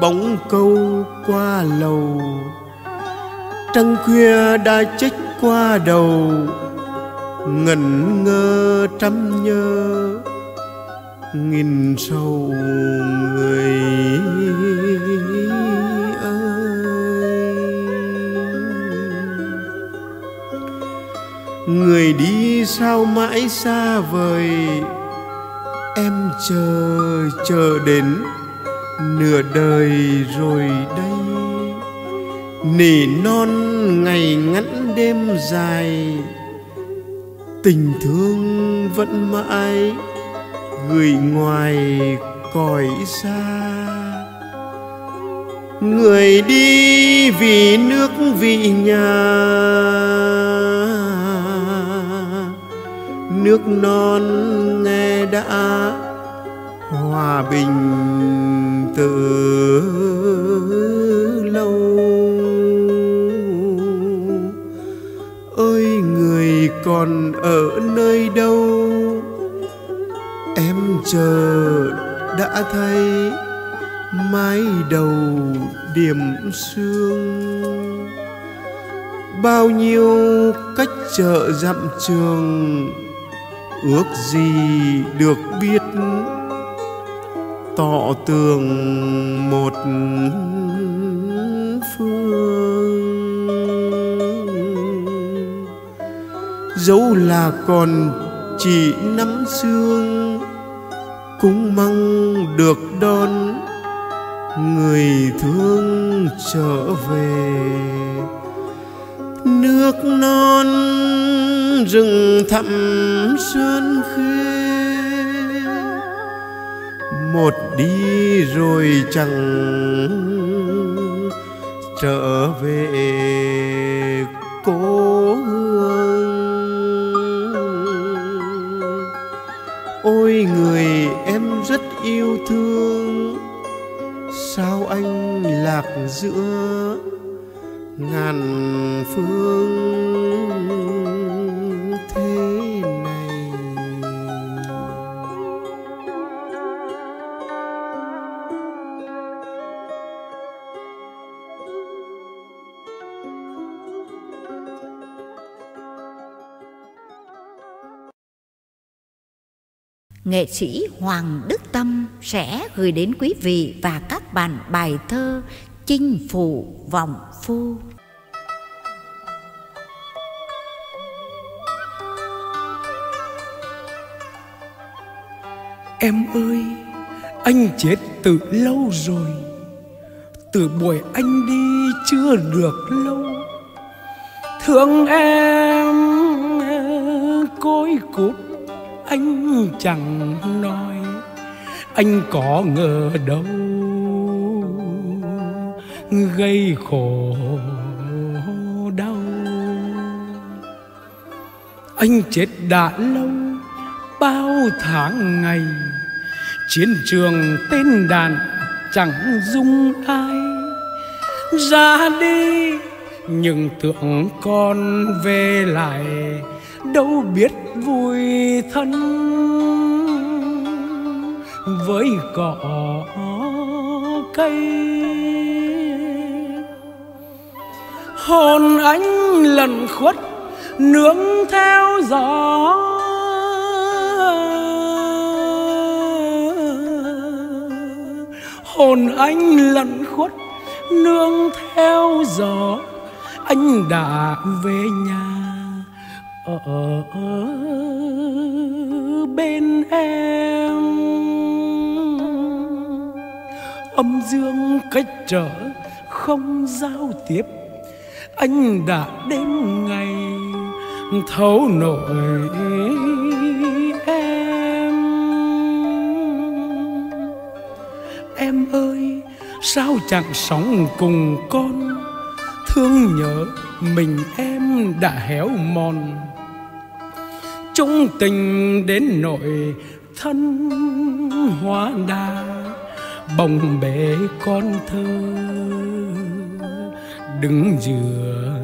bóng câu qua lầu trăng khuya đã trách qua đầu, ngẩn ngơ trăm nhớ nghìn sâu người ơi. người đi sao mãi xa vời, em chờ chờ đến nửa đời rồi đây nỉ non ngày ngắn đêm dài. Tình thương vẫn mãi gửi ngoài cõi xa. Người đi vì nước vì nhà. Nước non nghe đã hòa bình từ còn ở nơi đâu? Em chờ đã thấy mái đầu điểm sương. Bao nhiêu cách chợ dặm trường, ước gì được biết. Tọ tường một dẫu là còn chỉ nắm xương, cũng mong được đón người thương trở về. Nước non rừng thẳm sơn khê một đi rồi chẳng trở về. Cô yêu thương. Sao anh lạc giữa ngàn phương? Nghệ sĩ Hoàng Đức Tâm sẽ gửi đến quý vị và các bạn bài thơ Chinh Phụ Vọng Phu. Em ơi, anh chết từ lâu rồi Từ buổi anh đi chưa được lâu Thương em cối cút anh chẳng nói, Anh có ngờ đâu. Gây khổ đau. Anh chết đã lâu, bao tháng ngày. Chiến trường tên đàn chẳng dung ai. Ra đi, nhưng tưởng con về lại đâu biết vui thân với cỏ cây. Hồn anh lần khuất nương theo gió. Hồn anh lẩn khuất nương theo gió. Anh đã về nhà ở bên em. Âm dương cách trở không giao tiếp. Anh đã đến ngày thấu nổi em. Em ơi, sao chẳng sống cùng con? Thương nhớ mình em đã héo mòn chung tình đến nội thân hóa đà bồng bể con thơ. Đứng giữa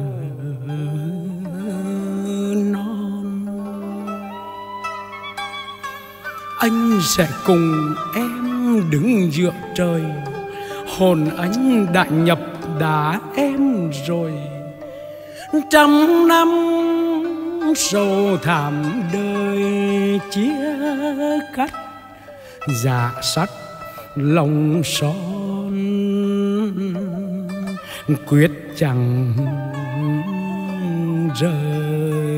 non. Anh sẽ cùng em đứng dựa trời, hồn anh đã nhập đá em rồi. Trăm năm sâu thẳm đời chia cách dạ sắt lòng son quyết chẳng rời.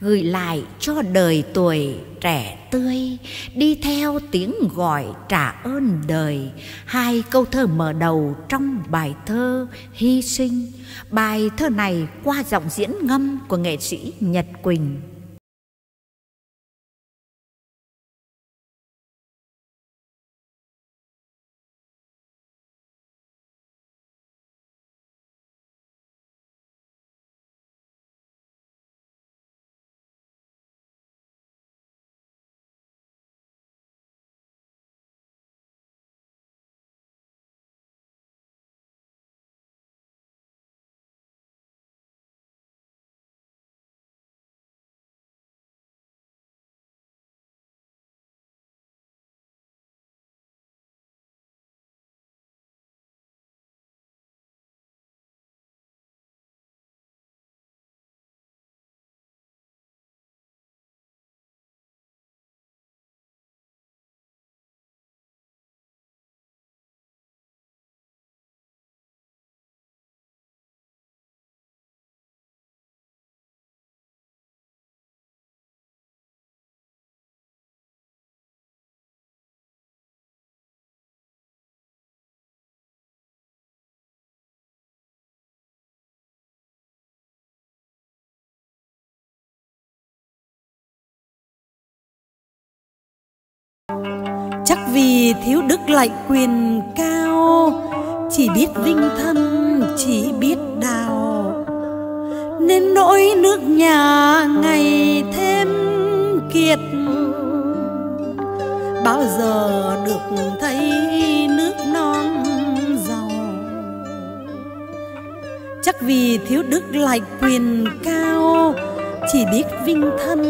Gửi lại cho đời tuổi trẻ tươi, đi theo tiếng gọi trả ơn đời. Hai câu thơ mở đầu trong bài thơ hy sinh. Bài thơ này qua giọng diễn ngâm của nghệ sĩ nhật quỳnh. Chắc vì thiếu đức lại quyền cao, chỉ biết vinh thân, chỉ biết đào. Nên nỗi nước nhà ngày thêm kiệt. Bao giờ được thấy nước non giàu? Chắc vì thiếu đức lại quyền cao, chỉ biết vinh thân,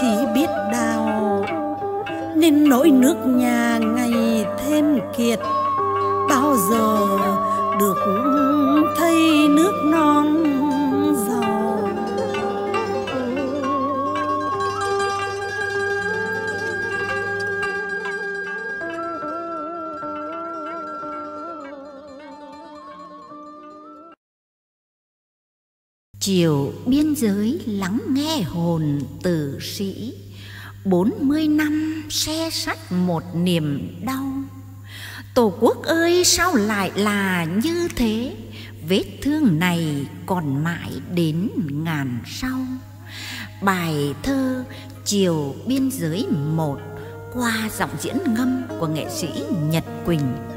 chỉ biết đào nên nỗi nước nhà ngày thêm kiệt. Bao giờ được thấy nước non giàu? Chiều biên giới lắng nghe hồn tử sĩ bốn mươi năm xe sắt một niềm đau. Tổ quốc ơi, sao lại là như thế? Vết thương này còn mãi đến ngàn sau. Bài thơ chiều biên giới một qua giọng diễn ngâm của nghệ sĩ nhật quỳnh.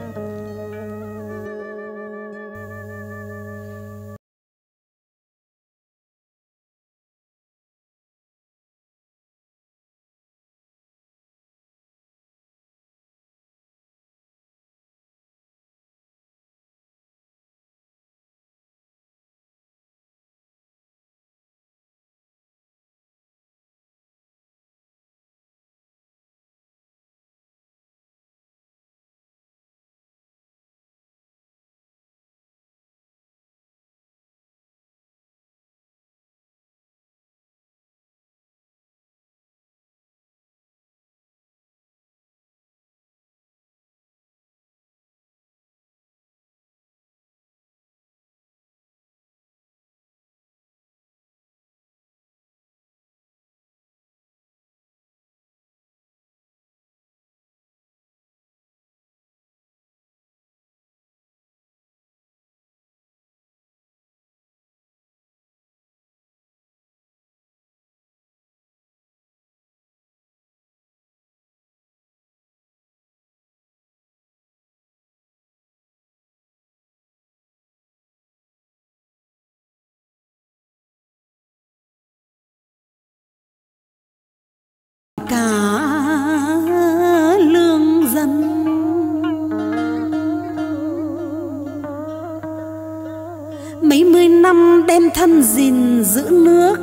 Em đem thân gìn giữ nước,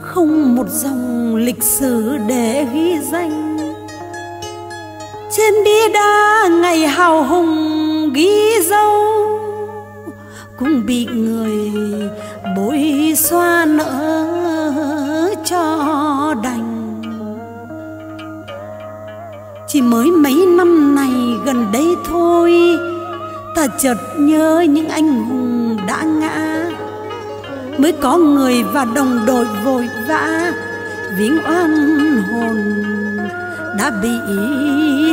không một dòng lịch sử để ghi danh. Trên bia đá ngày hào hùng ghi dấu, cũng bị người bối xoa nỡ cho đành. Chỉ mới mấy năm này gần đây thôi, ta chợt nhớ những anh hùng đã ngã mới có người và đồng đội vội vã. Viếng oan hồn đã bị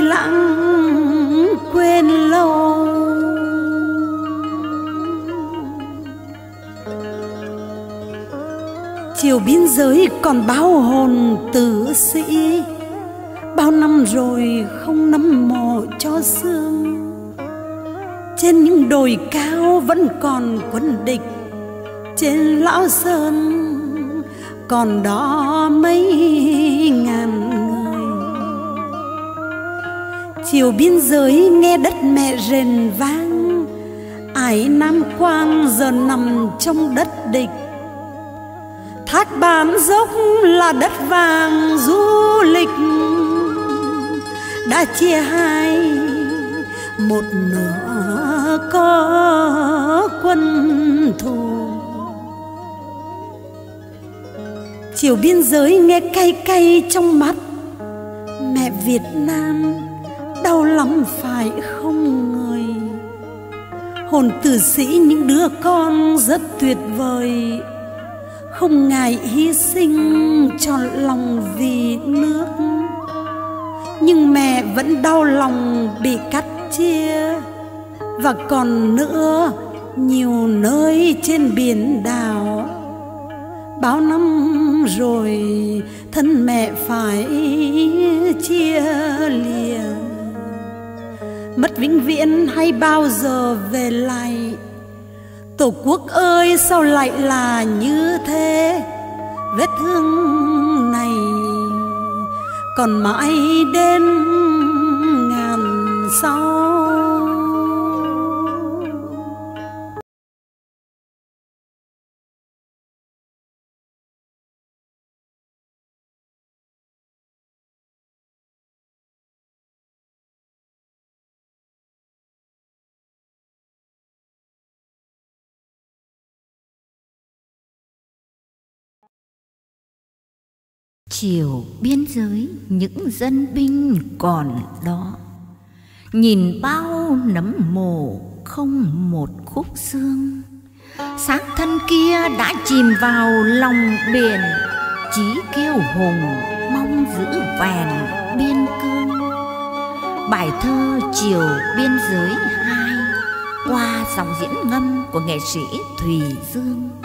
lãng quên lâu. Chiều biên giới còn báo hồn tử sĩ. Bao năm rồi không nắm mộ cho xương. Trên những đồi cao vẫn còn quân địch trên lão sơn, còn đó mấy ngàn người. Chiều biên giới nghe đất mẹ rền vang, ải nam quang giờ nằm trong đất địch. Thác bản dốc là đất vàng du lịch, đã chia hai, một nửa có quân thù. Chiều biên giới nghe cay cay trong mắt. Mẹ việt nam, đau lắm phải không người? Hồn tử sĩ những đứa con rất tuyệt vời. Không ngại hy sinh cho lòng vì nước. Nhưng mẹ vẫn đau lòng bị cắt chia. Và còn nữa, nhiều nơi trên biển đảo bao năm rồi, thân mẹ phải chia lìa. Mất vĩnh viễn hay bao giờ về lại? Tổ quốc ơi, sao lại là như thế? Vết thương này còn mãi đến ngàn sau. Chiều biên giới những dân binh còn đó. Nhìn bao nấm mồ không một khúc xương xác thân kia đã chìm vào lòng biển chí kêu hùng mong giữ vẹn biên cương. Bài thơ chiều biên giới hai qua dòng diễn ngâm của nghệ sĩ thùy dương.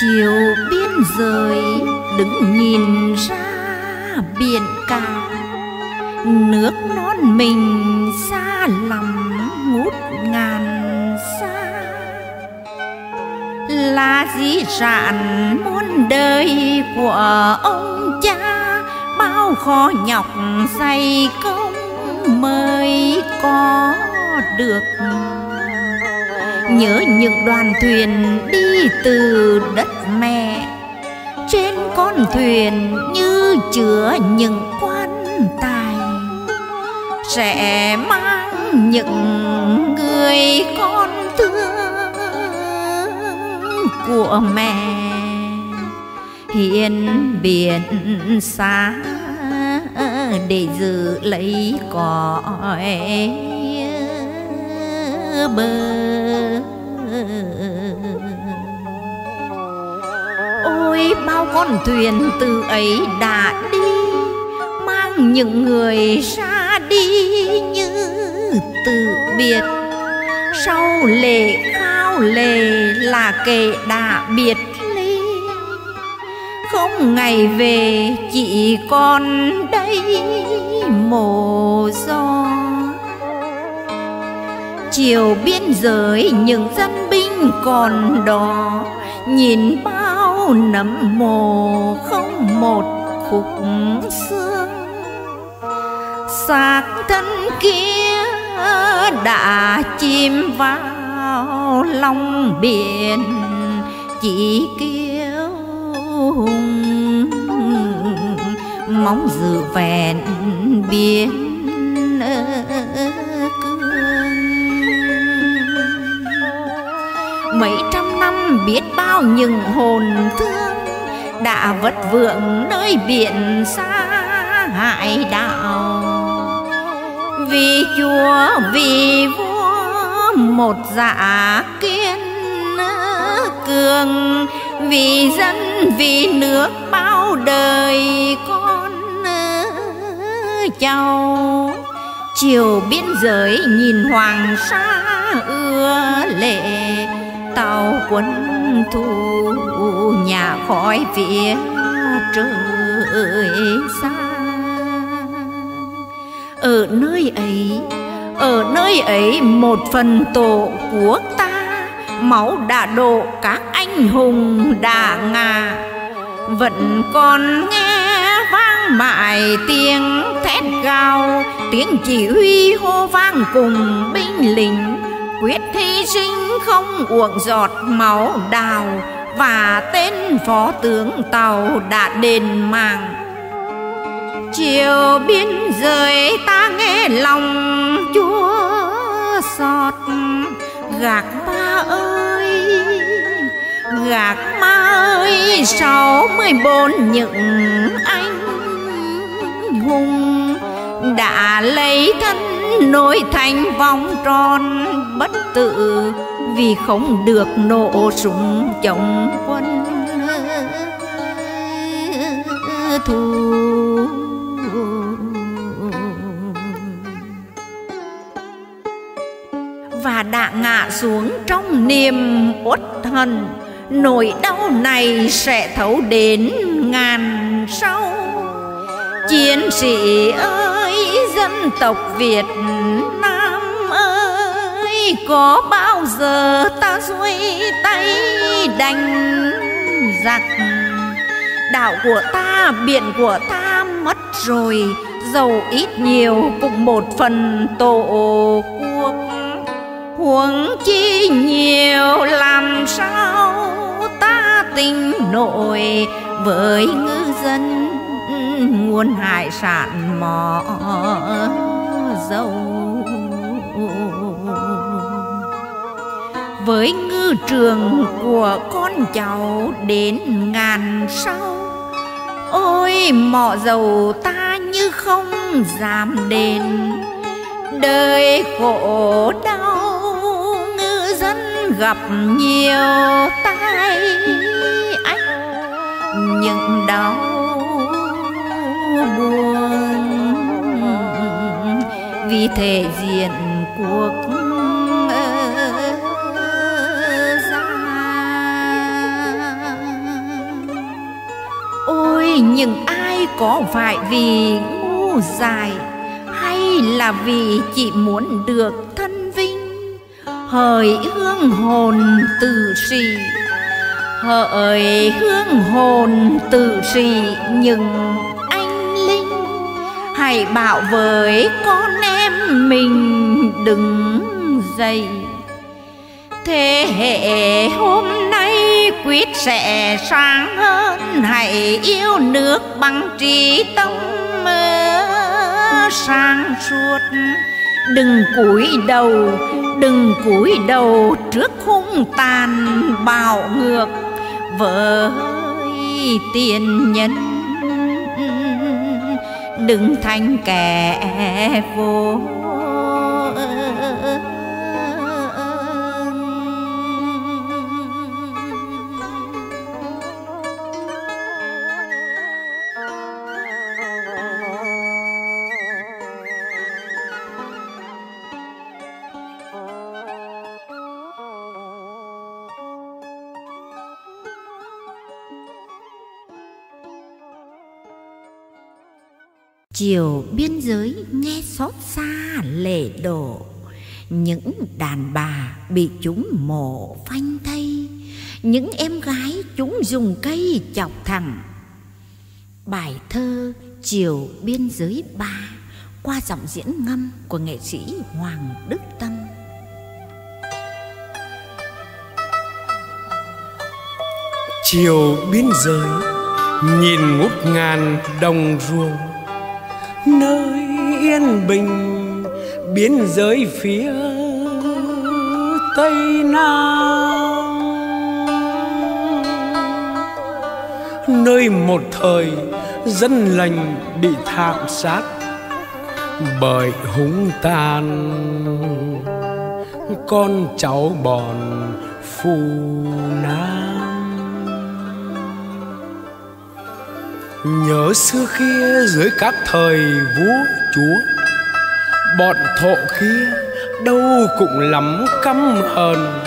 Chiều biên giới đứng nhìn ra biển cả nước non mình xa lắm ngút ngàn xa. Là di sản muôn đời của ông cha, bao khó nhọc dày công mới có được nhớ những đoàn thuyền đi từ đất mẹ. Trên con thuyền như chứa những quan tài. Sẽ mang những người con thương của mẹ. Hiên biển xa để giữ lấy cõi bờ. Sao con thuyền từ ấy đã đi, mang những người ra đi như từ biệt? Sau lệ khao lề là kể đã biệt ly. Không ngày về chỉ còn đây mồ gió chiều biên giới những dân binh còn đó, nhìn bao nấm mồ không một khúc xương. Xác thân kia đã chìm vào lòng biển, chỉ kêu hùng. Mong giữ vẹn biên mấy năm biết bao những hồn thương đã vất vượng nơi biển xa hải đảo. Vì chúa, vì vua, một dạ kiên cường, vì dân, vì nước bao đời con cháu chiều biên giới nhìn hoàng sa ưa lệ tàu quân thu nhà khỏi phía trời xa. Ở nơi ấy, ở nơi ấy một phần tổ quốc ta, máu đã đổ các anh hùng đã ngà vẫn còn nghe vang mãi tiếng thét gào, tiếng chỉ huy hô vang cùng binh lính quyết thi sinh không uổng giọt máu đào, và tên phó tướng tàu đã đền mạng. Chiều biên giới ta nghe lòng chúa sọt gạc ma ơi, gạc ma ơi, sáu mươi bốn những anh hùng đã lấy thân nỗi thành vòng tròn. Bất tử vì không được nổ súng chồng quân. Thù. Và đã ngã xuống trong niềm uất hận, nỗi đau này sẽ thấu đến ngàn sau chiến sĩ ơi, dân tộc việt nam ơi, có bao giờ ta duỗi tay đánh giặc? Đạo của ta, biển của ta mất rồi, dầu ít nhiều cũng một phần tổ quốc. Huống chi nhiều, làm sao ta tình nội với ngư dân nguồn hải sản mỏ dầu. Với ngư trường của con cháu đến ngàn sau, ôi mỏ dầu ta như không dám đền. Đời khổ đau, ngư dân gặp nhiều tai ách. Những đau buồn. Vì thể diện cuộc ờ, ôi những ai có phải vì ngu dài hay là vì chỉ muốn được thân vinh? Hời hương hồn từ sĩ, hỡi hương hồn tự sĩ những hãy bảo với con em mình đừng dậy. Thế hệ hôm nay quyết sẽ sáng hơn, hãy yêu nước bằng trí tâm sáng suốt. Đừng cúi đầu, đừng cúi đầu trước hung tàn bạo ngược. Với tiền nhân đừng thành kẻ vô chiều biên giới nghe xót xa lệ đổ những đàn bà bị chúng mổ phanh thây. Những em gái chúng dùng cây chọc thẳng. Bài thơ chiều biên giới ba qua giọng diễn ngâm của nghệ sĩ hoàng đức tâm. Chiều biên giới, nhìn ngút ngàn đồng ruộng nơi yên bình, biên giới phía tây nam. Nơi một thời dân lành bị thảm sát, bởi húng tàn. Con cháu bọn phù nam Nhớ xưa kia dưới các thời vua, chúa. Bọn thọ kia đâu cũng lắm căm hờn.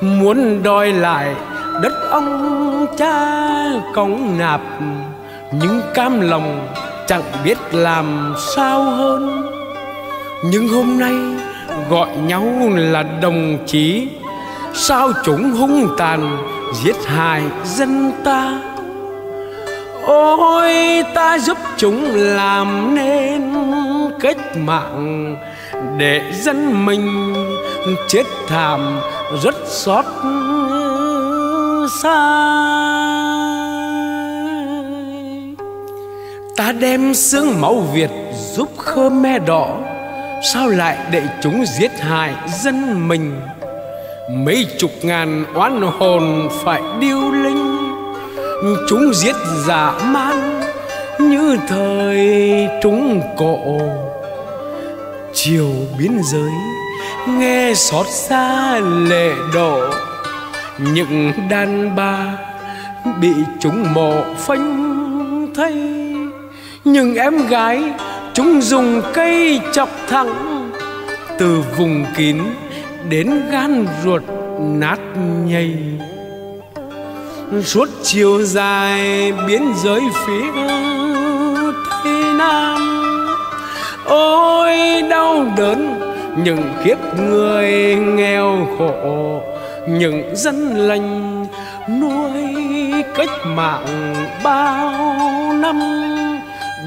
Muốn đòi lại đất ông cha cống nạp. Những cam lòng chẳng biết làm sao hơn. Nhưng hôm nay gọi nhau là đồng chí. Sao chúng hung tàn giết hại dân ta? Ôi, ta giúp chúng làm nên cách mạng Để dân mình chết thảm rất xót xa. Ta đem xương máu Việt giúp Khmer đỏ, Sao lại để chúng giết hại dân mình? Mấy chục ngàn oán hồn phải điêu linh chúng giết dã man như thời trung cổ. Chiều biên giới, nghe xót xa lệ đổ những đàn bà bị chúng mộ phanh thay. Nhưng em gái chúng dùng cây chọc thẳng, từ vùng kín đến gan ruột nát nhầy suốt chiều dài biên giới phía tây nam. Ôi, đau đớn, những kiếp người nghèo khổ, những dân lành nuôi cách mạng bao năm.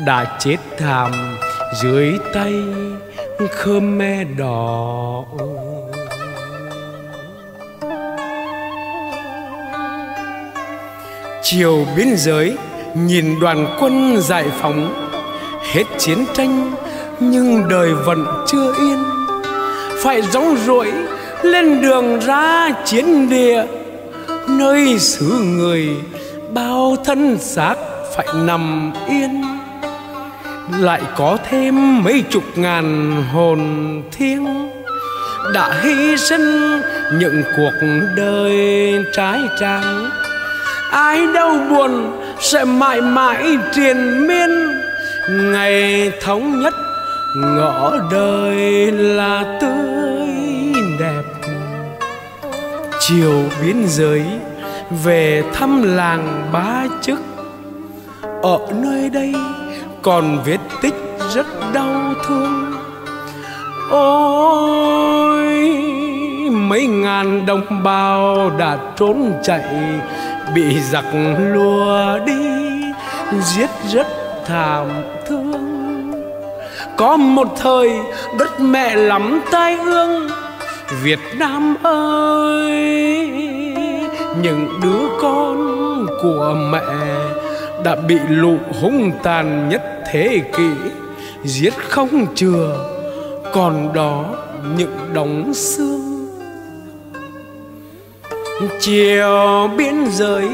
Đã chết thảm dưới tay Khmer đỏ chiều biên giới, nhìn đoàn quân giải phóng. Hết chiến tranh, nhưng đời vẫn chưa yên. Phải rong ruổi, lên đường ra chiến địa. Nơi xứ người, bao thân xác phải nằm yên. Lại có thêm mấy chục ngàn hồn thiêng. Đã hy sinh những cuộc đời trái trắng ai đau buồn, sẽ mãi mãi triền miên. Ngày thống nhất, ngõ đời là tươi đẹp. Chiều biên giới, về thăm làng bá chức. Ở nơi đây, còn vết tích rất đau thương. Ôi, mấy ngàn đồng bào đã trốn chạy bị giặc lùa đi, giết rất thảm thương. Có một thời đất mẹ lắm tai ương, Việt Nam ơi, những đứa con của mẹ đã bị lũ hung tàn nhất thế kỷ. Giết không chừa, còn đó những đống xương chiều biên giới,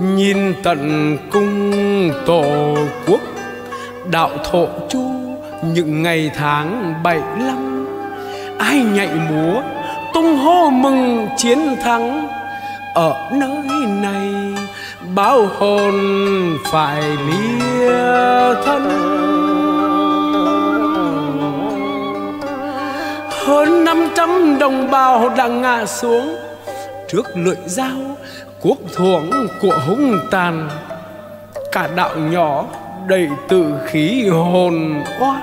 nhìn tận cung tổ quốc. Đạo thổ chu, những ngày tháng bảy năm ai nhảy múa, tung hô mừng chiến thắng. Ở nơi này bao hồn phải lìa thân. Hơn năm trăm đồng bào đã ngã xuống trước lưỡi dao quốc thuồng của hung tàn. Cả đạo nhỏ đầy tự khí hồn oát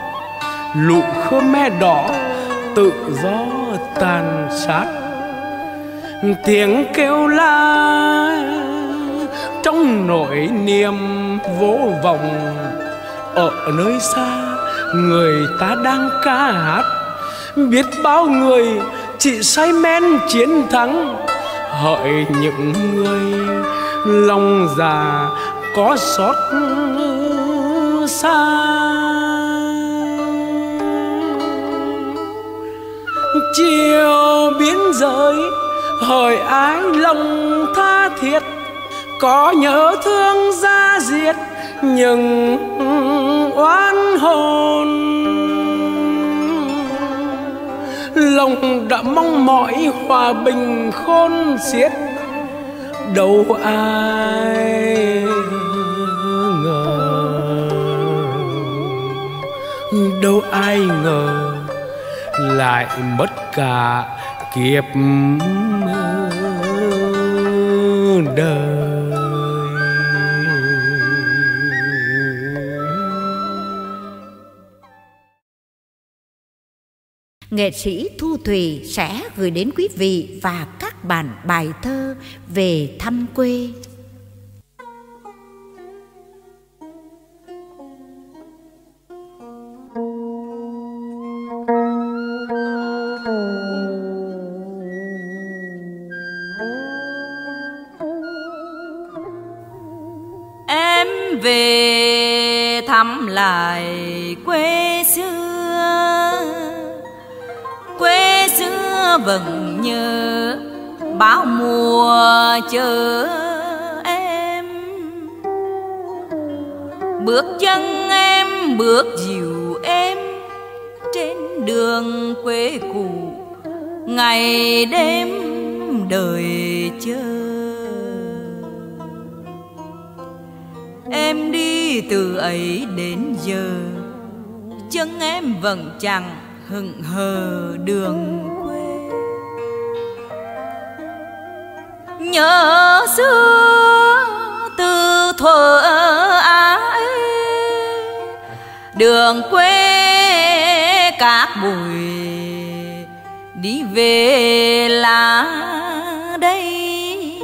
lũ khmer đỏ, tự do tàn sát. Tiếng kêu la trong nỗi niềm vô vọng. Ở nơi xa, người ta đang ca hát, biết bao người chỉ say men chiến thắng hỡi những người lòng già có xót xa. Chiều biến giới hỡi ái lòng tha thiết, có nhớ thương ra diệt, nhưng oan hồn lòng đã mong mỏi hòa bình khôn xiết. Đâu ai ngờ, đâu ai ngờ lại mất cả kiếp đời. Nghệ sĩ Thu Thủy sẽ gửi đến quý vị và các bạn bài thơ về thăm quê. Em về thăm lại vẫn nhớ bao mùa chờ em. Bước chân em, bước dịu em trên đường quê cũ. Ngày đêm đời chờ em đi từ ấy đến giờ, chân em vẫn chẳng hững hờ đường. nhớ xưa từ thuở ái đường quê các bụi đi về là đây.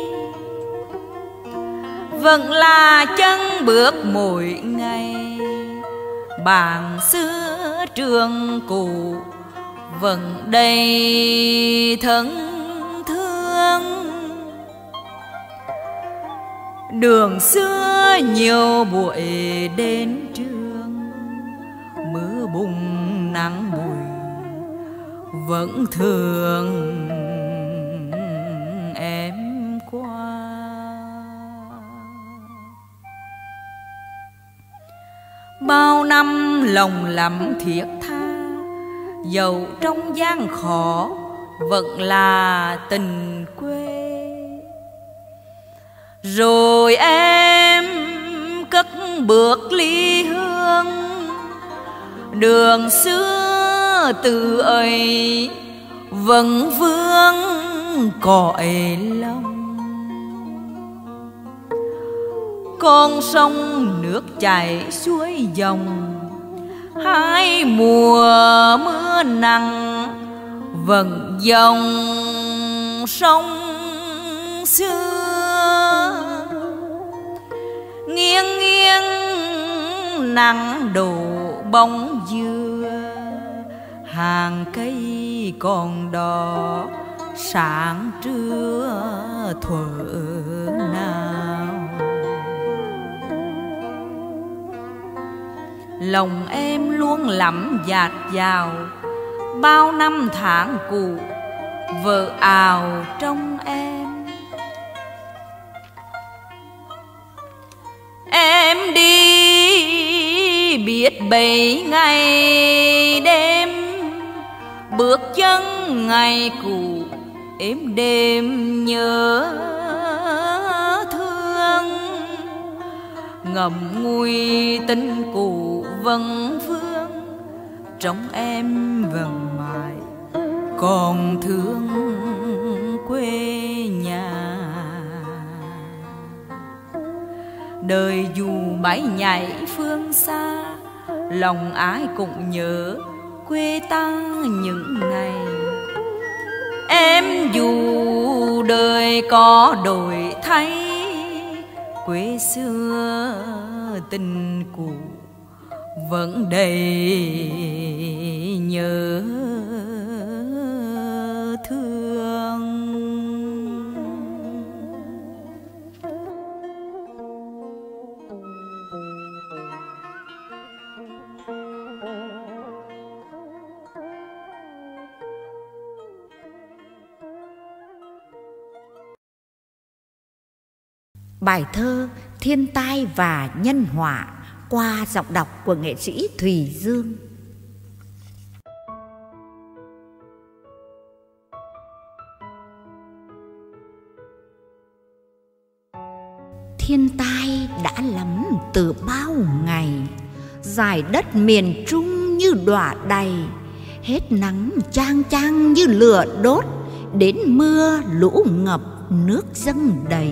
Vẫn là chân bước mỗi ngày bàn xưa trường cũ vẫn đầy thân thương đường xưa nhiều buổi đến trường, mưa bùng nắng bụi vẫn thường em qua bao năm lòng lắm thiệt tha, dầu trong gian khó vẫn là tình quê rồi em cất bước ly hương. Đường xưa từ ấy vẫn vương cõi lòng. Con sông nước chảy suối dòng, hai mùa mưa nặng vẫn dòng sông xưa nghiêng nghiêng, nắng đổ bóng dưa hàng cây còn đỏ, sáng trưa thuở nào. Lòng em luôn lẩm dạt vào bao năm tháng cũ, vợ ào trong em. Em đi biết bấy ngày đêm, bước chân ngày cũ em đêm nhớ thương. Ngậm ngùi tình cũ vân vương trong em vẫn mãi còn thương quê. Đời dù mãi nhảy phương xa, lòng ai cũng nhớ quê ta những ngày. Em dù đời có đổi thay, quê xưa tình cũ vẫn đầy nhớ. Bài thơ Thiên tai và nhân họa qua giọng đọc của nghệ sĩ Thùy Dương. Thiên tai đã lắm từ bao ngày, dài đất miền Trung như đọa đầy, hết nắng chang chang như lửa đốt, đến mưa lũ ngập nước dâng đầy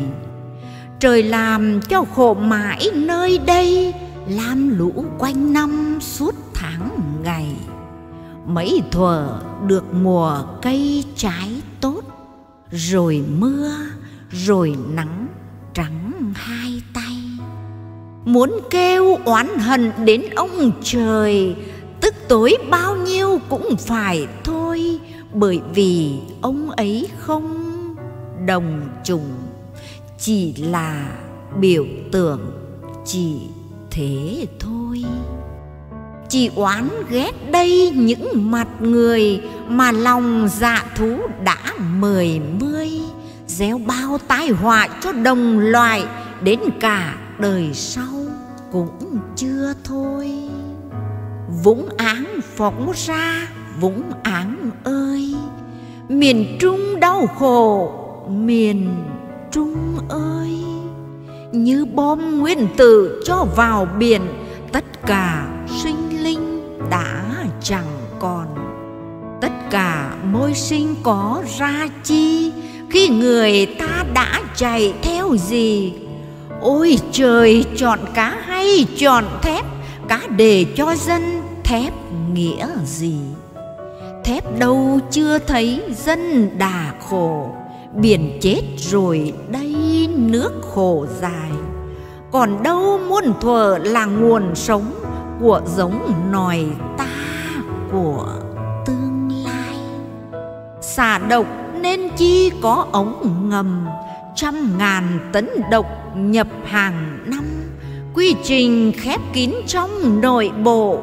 trời làm cho khổ mãi nơi đây, lam lũ quanh năm suốt tháng ngày. Mấy thuở được mùa cây trái tốt, rồi mưa, rồi nắng trắng hai tay. Muốn kêu oán hận đến ông trời, tức tối bao nhiêu cũng phải thôi, bởi vì ông ấy không đồng trùng chỉ là biểu tượng chỉ thế thôi. Chỉ oán ghét đây những mặt người mà lòng dạ thú đã mười mươi, gieo bao tai họa cho đồng loại đến cả đời sau cũng chưa thôi. Vũng áng phóng ra, vũng áng ơi, miền trung đau khổ, miền trung ơi, như bom nguyên tử cho vào biển, tất cả sinh linh đã chẳng còn. Tất cả môi sinh có ra chi, khi người ta đã chạy theo gì? Ôi trời, chọn cá hay chọn thép, cá để cho dân thép nghĩa gì? Thép đâu chưa thấy dân đà khổ? Biển chết rồi đây nước khổ dài. Còn đâu muôn thuở là nguồn sống của giống nòi ta của tương lai. Xả độc nên chi có ống ngầm, trăm ngàn tấn độc nhập hàng năm. Quy trình khép kín trong nội bộ,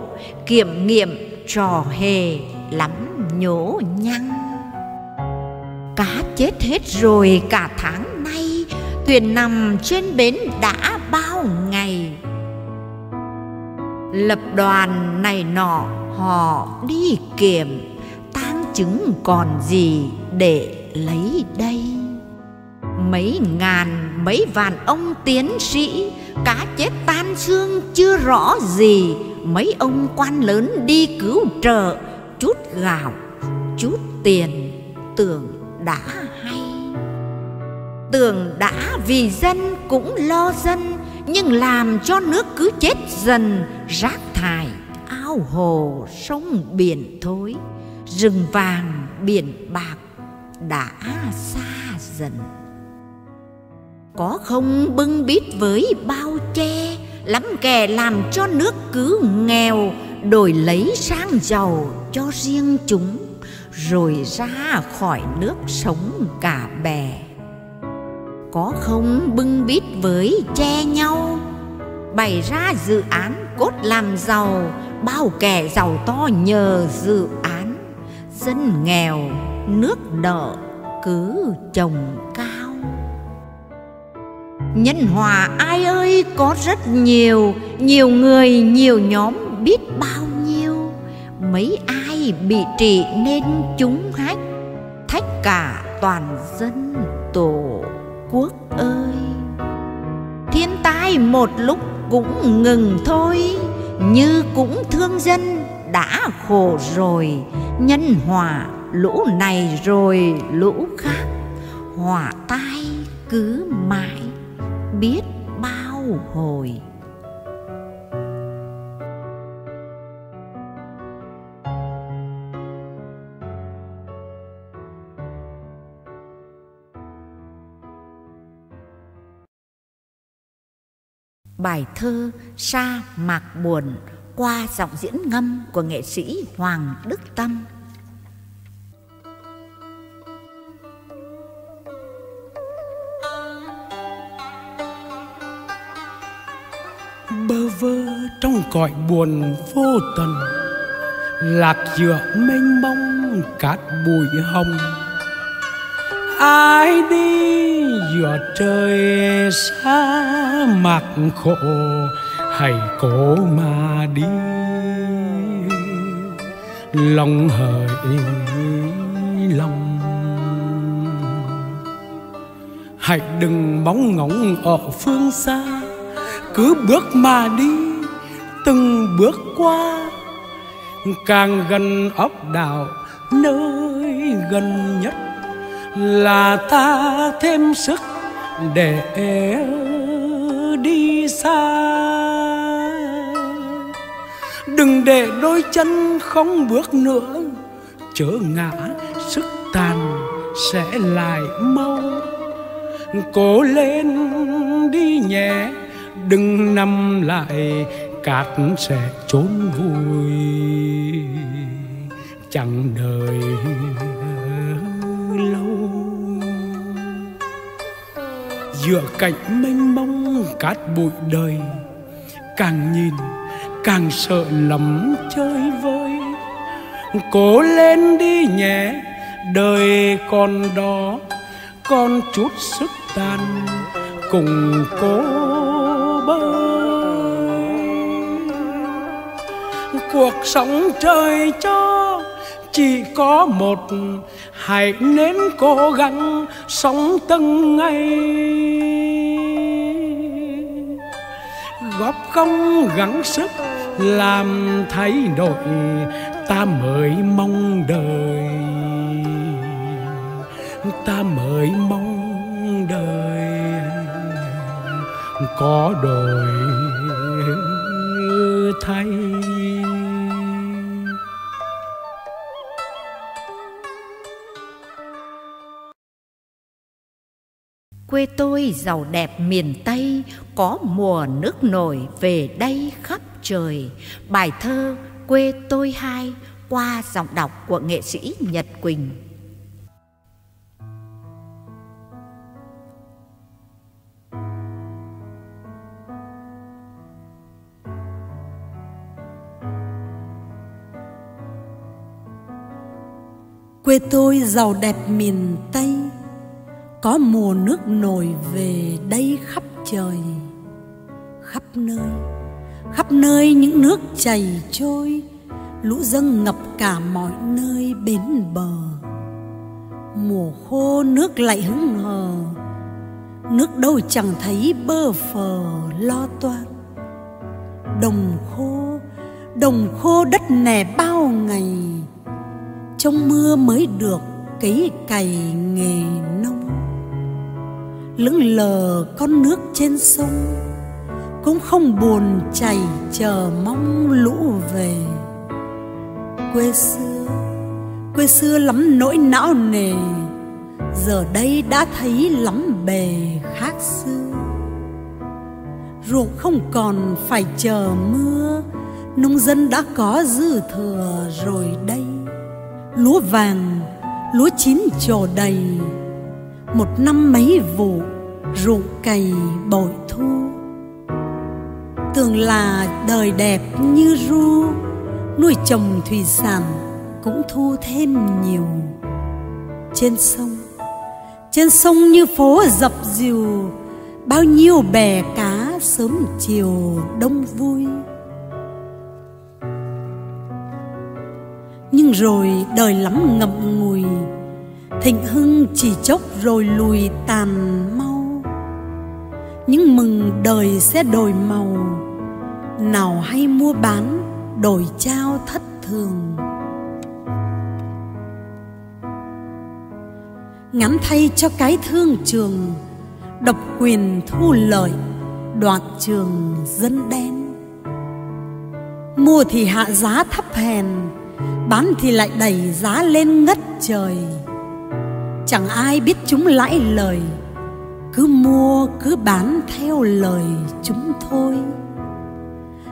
kiểm nghiệm trò hề lắm nhổ nhăng cá chết hết rồi cả tháng nay, thuyền nằm trên bến đã bao ngày. Lập đoàn này nọ, họ đi kiểm, tang chứng còn gì để lấy đây? Mấy ngàn, mấy vạn ông tiến sĩ, cá chết tan xương chưa rõ gì. Mấy ông quan lớn đi cứu trợ, chút gạo, chút tiền tưởng đã. Hay tưởng đã vì dân cũng lo dân, nhưng làm cho nước cứ chết dần, rác thải, ao hồ sông biển thối, rừng vàng biển bạc đã xa dần. Có không bưng bít với bao che, lắm kẻ làm cho nước cứ nghèo, đổi lấy sang giàu cho riêng chúng rồi ra khỏi nước sống cả bè. Có không bưng bít với che nhau? Bày ra dự án cốt làm giàu, bao kẻ giàu to nhờ dự án. Dân nghèo, nước nợ, cứ trồng cao. Nhân hòa ai ơi có rất nhiều nhiều người, nhiều nhóm biết bao mấy ai bị trị nên chúng hách. Thách cả toàn dân tổ quốc ơi. Thiên tai một lúc cũng ngừng thôi, như cũng thương dân đã khổ rồi. Nhân hòa lũ này rồi lũ khác, hỏa tai cứ mãi biết bao hồi. Bài thơ sa mạc buồn qua giọng diễn ngâm của nghệ sĩ Hoàng Đức Tâm. Bơ vơ trong cõi buồn vô tận Lạc giữa mênh mông cát bụi hồng ai đi giữa trời xa mặc khổ, hãy cố mà đi. Lòng hỡi lòng, hãy đừng bóng ngóng ở phương xa, cứ bước mà đi, từng bước qua. Càng gần ốc đảo nơi gần nhất là ta thêm sức để đi xa. Đừng để đôi chân không bước nữa, chớ ngã, sức tàn sẽ lại mau. Cố lên đi nhẹ, đừng nằm lại, cát sẽ trốn vui chẳng đời giữa cảnh mênh mông cát bụi đời, càng nhìn càng sợ lắm chơi vơi. Cố lên đi nhé, đời còn đó còn chút sức tàn cùng cố bơi. Cuộc sống trời cho chỉ có một, hãy nên cố gắng sống từng ngày. Góp công gắng sức làm thay đổi ta mới mong đời ta mới mong đời có đời thay. Quê tôi giàu đẹp miền Tây, có mùa nước nổi về đây khắp trời. Bài thơ Quê tôi hai qua giọng đọc của nghệ sĩ Nhật Quỳnh. Quê tôi giàu đẹp miền Tây có mùa nước nổi về đây khắp trời Khắp nơi Khắp nơi những nước chảy trôi Lũ dâng ngập cả mọi nơi bến bờ. Mùa khô nước lại hứng hờ Nước đâu chẳng thấy bơ phờ lo toan. Đồng khô, đồng khô đất nẻ bao ngày trong mưa mới được cấy cày nghề nông lững lờ con nước trên sông, cũng không buồn chảy chờ mong lũ về. Quê xưa quê xưa lắm nỗi não nề, giờ đây đã thấy lắm bề khác xưa. Ruộng không còn phải chờ mưa, nông dân đã có dư thừa rồi đây. Lúa vàng, lúa chín trổ đầy một năm mấy vụ ruộng cày bội thu. Tưởng là đời đẹp như ru, nuôi trồng thủy sản cũng thu thêm nhiều. Trên sông trên sông như phố dập dìu, bao nhiêu bè cá sớm chiều đông vui. Nhưng rồi đời lắm ngậm ngùi thịnh hưng chỉ chốc rồi lùi tàn mau. Những mừng đời sẽ đổi màu. Nào hay mua bán, đổi trao thất thường. Ngắn thay cho cái thương trường, độc quyền thu lợi, đoạt trường dân đen. Mua thì hạ giá thấp hèn, bán thì lại đẩy giá lên ngất trời chẳng ai biết chúng lãi lời. Cứ mua, cứ bán theo lời chúng thôi.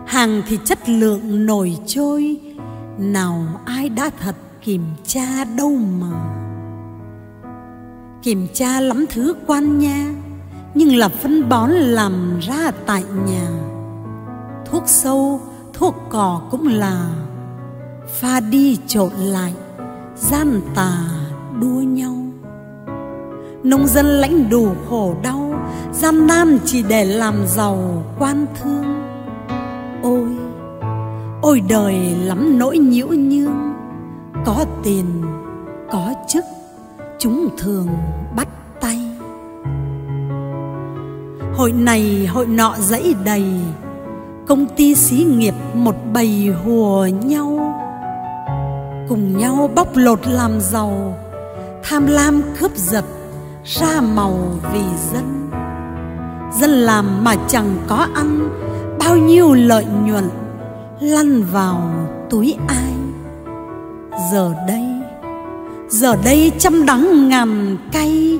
Hàng thì chất lượng nổi trôi. Nào ai đã thật kiểm tra đâu mà. Kiểm tra lắm thứ quan nha. Nhưng là phân bón làm ra tại nhà. Thuốc sâu, thuốc cỏ cũng là. Pha đi trộn lại, gian tà đua nhau nông dân lãnh đủ khổ đau, gian nan chỉ để làm giàu quan thương. Ôi ôi đời lắm nỗi nhiễu nhương, có tiền, có chức, chúng thường bắt tay. Hội này hội nọ dãy đầy, công ty xí nghiệp một bầy hùa nhau. Cùng nhau bóc lột làm giàu, tham lam cướp giật ra màu vì dân. Dân làm mà chẳng có ăn, bao nhiêu lợi nhuận lăn vào túi ai. Giờ đây giờ đây trăm đắng ngàn cay,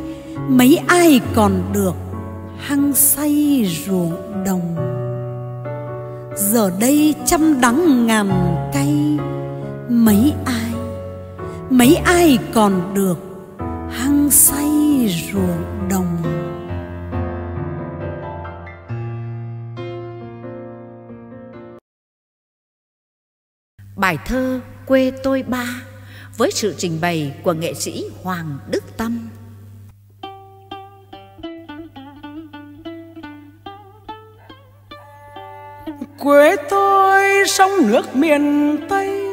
mấy ai còn được hăng say ruộng đồng. Giờ đây trăm đắng ngàn cay, mấy ai mấy ai còn được hăng say ruộng đồng Bài thơ Quê tôi ba với sự trình bày của nghệ sĩ Hoàng Đức Tâm. quê tôi sông nước miền Tây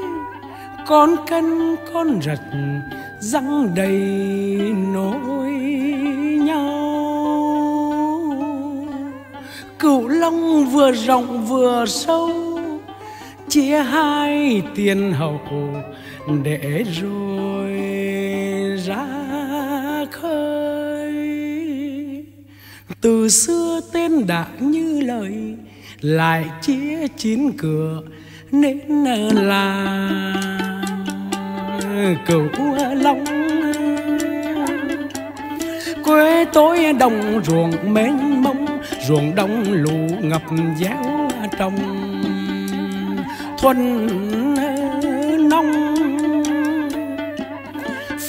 con cân con rật răng đầy nỗi nhau. Cửu long vừa rộng vừa sâu, chia hai tiền hậu để rồi ra khơi. Từ xưa tên đã như lời, lại chia chín cửa, nên là cửu long. Quê tôi đồng ruộng mênh mông, ruộng đông lũ ngập giáo trong thuần nông.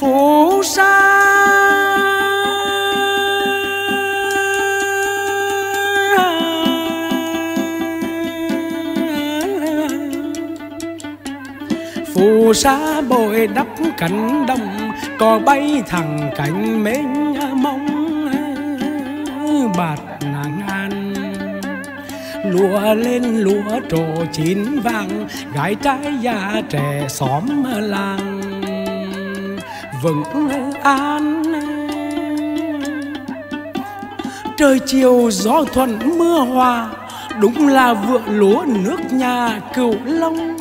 Phù sa phù sa bồi đắp cánh đồng, cò bay thẳng cánh mênh mông. Bạt nàng an lúa lên lúa trổ chín vàng, gái trai già trẻ xóm làng. Vững an, trời chiều gió thuận mưa hòa, đúng là vựa lúa nước nhà cửu long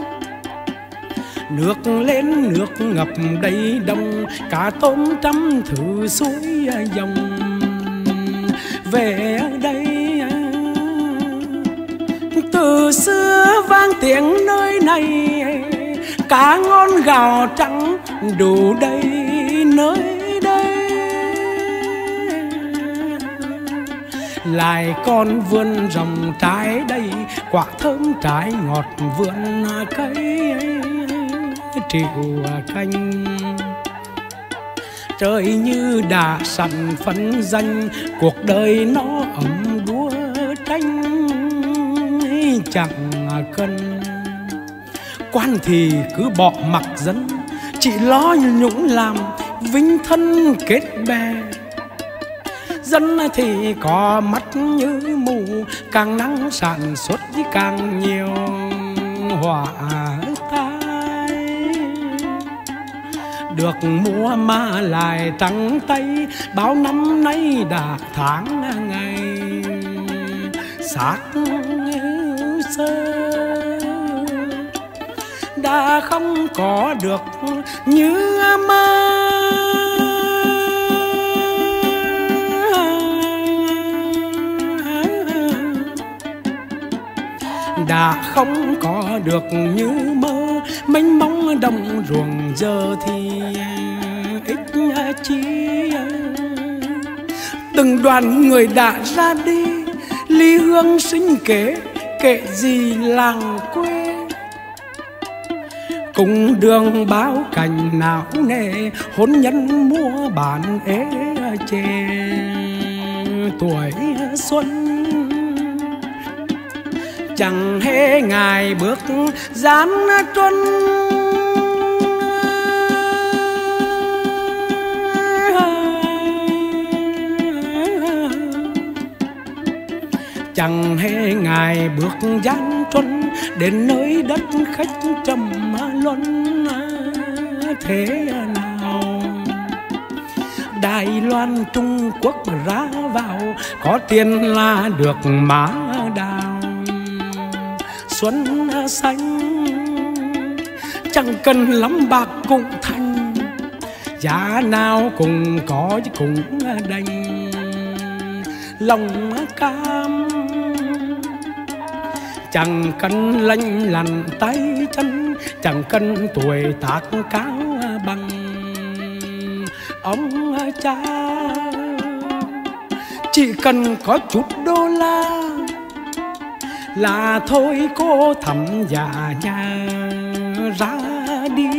nước lên, nước ngập đầy đông, cả tôm trăm thử suối dòng. Về đây, từ xưa vang tiếng nơi này cá ngon gạo trắng đủ đầy nơi đây. Lại còn vườn rồng trái đây, quả thơm trái ngọt vườn cây triệu canh trời như đã sẵn phân danh, cuộc đời nó ấm đua tranh. Chẳng cần quan thì cứ bỏ mặc dân, chỉ lo nhũng làm vinh thân kết bè. Dân thì có mắt như mù, càng nắng sản xuất càng nhiều hỏa được mua mà lại trắng tay bao năm nay đã tháng ngày. Xác sơ, đã không có được như mơ đã không có được như mơ, mênh mông đồng ruộng giờ thì chi từng đoàn người đã ra đi, ly hương sinh kế, kệ gì làng quê. Cùng đường báo cảnh não nề, hôn nhân mua bán ế chê tuổi xuân, chẳng hề ngài bước gian truân. Chẳng hề ngài bước gian truân đến nơi đất khách trầm luân à, thế nào? Đài Loan Trung Quốc ra vào, có tiền là được má đào. Xuân xanh, chẳng cần lắm bạc cũng thành. Giá nào cũng có chứ cũng đành lòng cam chẳng cần lanh lằn tay chân, chẳng cần tuổi tác cao bằng. Ông cha, chỉ cần có chút đô la là thôi cô thầm già nhà ra đi.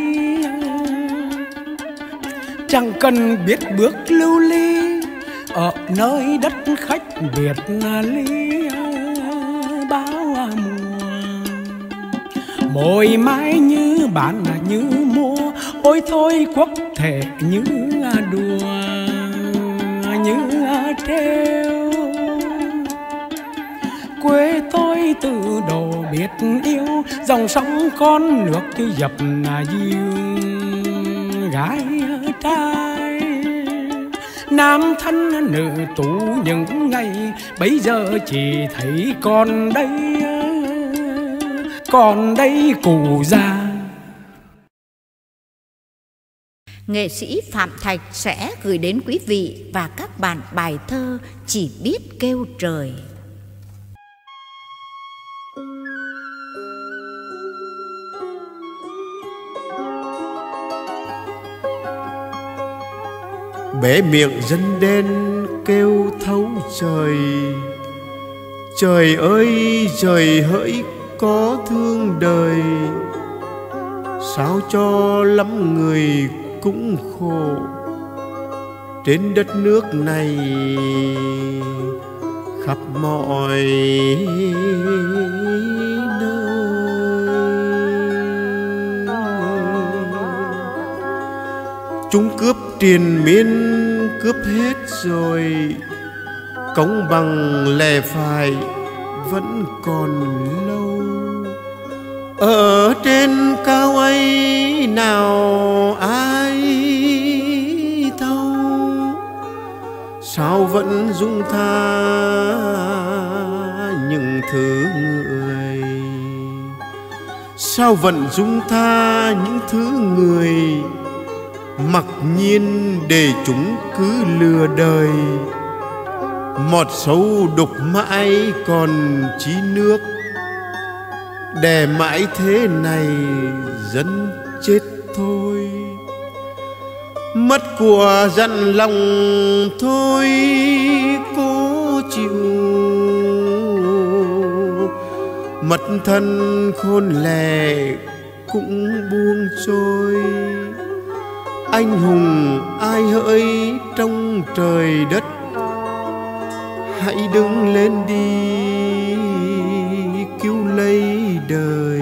Chẳng cần biết bước lưu ly ở nơi đất khách biệt ly mồi mái như bạn như mua ôi thôi quốc thể như à đùa, như à treo quê tôi từ đầu biết yêu, dòng sông con nước cứ dập là gái trai, nam thân nữ tú những ngày bây giờ chỉ thấy con đây còn đây cụ già. Nghệ sĩ phạm thạch sẽ gửi đến quý vị và các bạn bài thơ chỉ biết kêu trời. Bể miệng dân đen kêu thấu trời. Trời ơi trời hỡi có thương đời, sao cho lắm người cũng khổ. Trên đất nước này khắp mọi chúng cướp triền miên, cướp hết rồi, công bằng lè phải vẫn còn ở trên cao ấy nào ai thâu? Sao vẫn dung tha những thứ người? Sao vẫn dung tha những thứ người? Mặc nhiên để chúng cứ lừa đời. Mọt sâu đục mãi còn chí nước để mãi thế này dân chết thôi. Mất của dặn lòng thôi, cố chịu. Mất thân khôn lẻ cũng buông trôi. Anh hùng ai hỡi trong trời đất, hãy đứng lên đi đời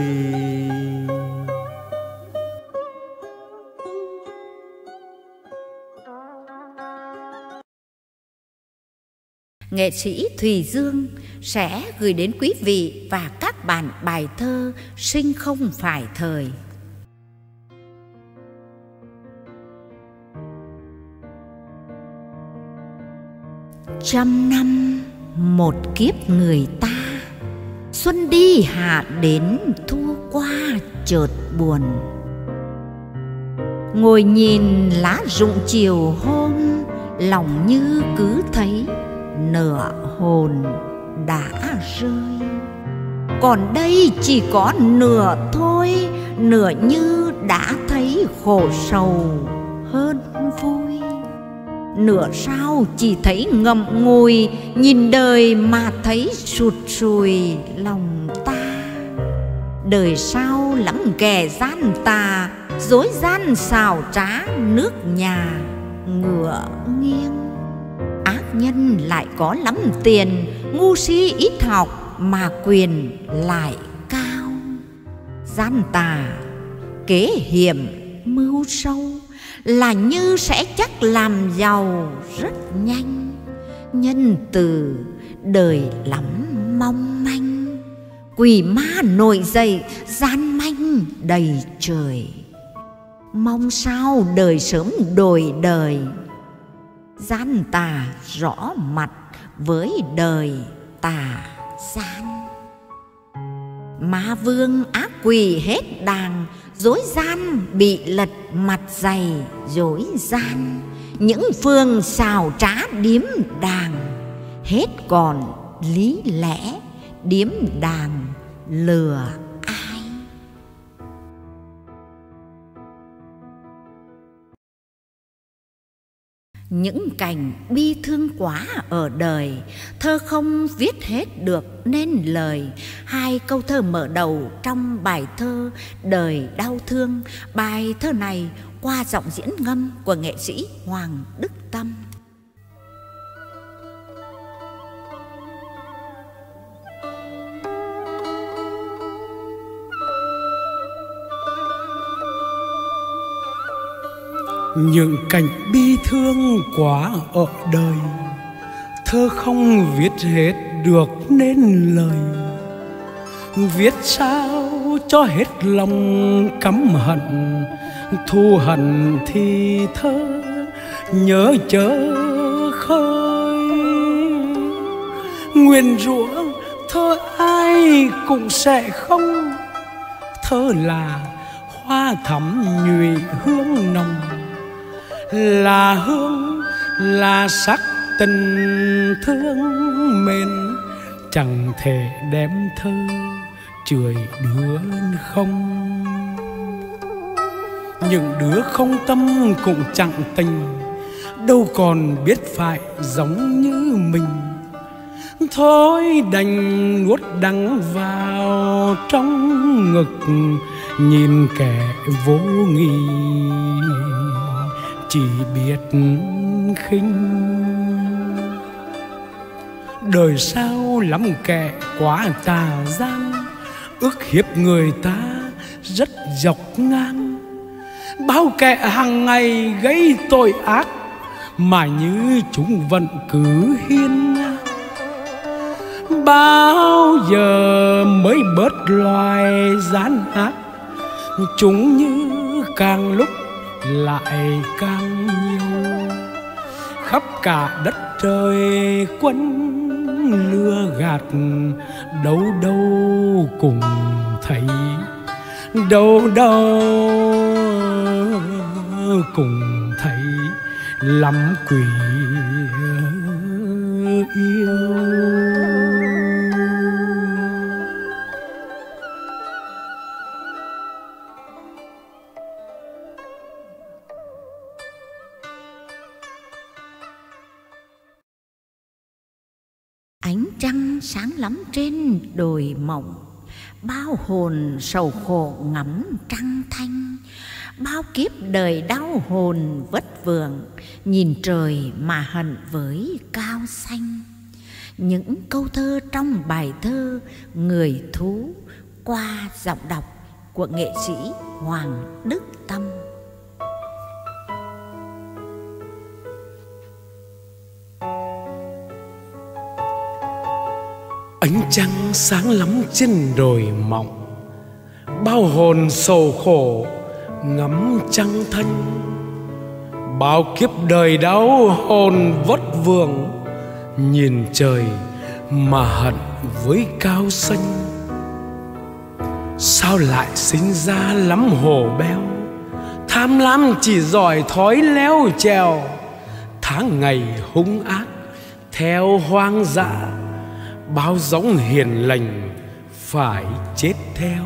nghệ sĩ Thùy Dương sẽ gửi đến quý vị và các bạn bài thơ Sinh không phải thời. Trăm năm một kiếp người ta Xuân đi, hạ đến, thu qua, chợt buồn. Ngồi nhìn lá rụng chiều hôm, Lòng như cứ thấy nửa hồn đã rơi. Còn đây chỉ có nửa thôi, Nửa như đã thấy khổ sầu hơn vui nửa sao chỉ thấy ngậm ngùi, nhìn đời mà thấy sụt sùi lòng ta. Đời sau lắm kẻ gian tà, dối gian xào trá nước nhà, ngựa nghiêng. Ác nhân lại có lắm tiền, ngu si ít học mà quyền lại cao. Gian tà, kế hiểm mưu sâu là như sẽ chắc làm giàu rất nhanh. Nhân từ, đời lắm mong manh. Quỷ ma nổi dậy, gian manh đầy trời. Mong sao đời sớm đổi đời. Gian tà rõ mặt với đời tà gian. Ma vương ác quỷ hết đàng dối gian bị lật mặt dày dối gian. Những phương xào trá điếm đàng, hết còn lý lẽ, điếm đàng lừa. Những cảnh bi thương quá ở đời, thơ không viết hết được nên lời. Hai câu thơ mở đầu trong bài thơ đời đau thương. Bài thơ này qua giọng diễn ngâm của nghệ sĩ hoàng đức tâm. Những cảnh bi thương quá ở đời, thơ không viết hết được nên lời. Viết sao cho hết lòng căm hận thu hận thì thơ nhớ chớ khơi. Nguyên rủa thơ ai cũng sẽ không, thơ là hoa thắm nhụy hương nồng là hương, là sắc tình thương mến, chẳng thể đem thơ chửi đứa không những đứa không tâm cũng chẳng tình, đâu còn biết phải giống như mình thôi đành nuốt đắng vào trong ngực, nhìn kẻ vô nghi chỉ biết khinh. Đời sao lắm kẻ quá tà gian, ước hiếp người ta rất dọc ngang. Bao kẻ hàng ngày gây tội ác, mà như chúng vẫn cứ hiên bao giờ mới bớt loài gian ác, chúng như càng lúc lại càng nhiều. Khắp cả đất trời quân lừa gạt, đâu đâu cùng thấy, đâu đâu cùng thấy lắm quỷ yêu. Trăng sáng lắm trên đồi mộng, bao hồn sầu khổ ngắm trăng thanh, bao kiếp đời đau hồn vất vưởng, nhìn trời mà hận với cao xanh. Những câu thơ trong bài thơ người thú qua giọng đọc của nghệ sĩ hoàng đức tâm. Ánh trăng sáng lắm trên đồi mộng bao hồn sầu khổ ngắm trăng thanh, bao kiếp đời đau hồn vất vưởng, nhìn trời mà hận với cao xanh. Sao lại sinh ra lắm hồ béo, tham lam chỉ giỏi thói leo trèo, tháng ngày hung ác theo hoang dã bao giống hiền lành phải chết theo.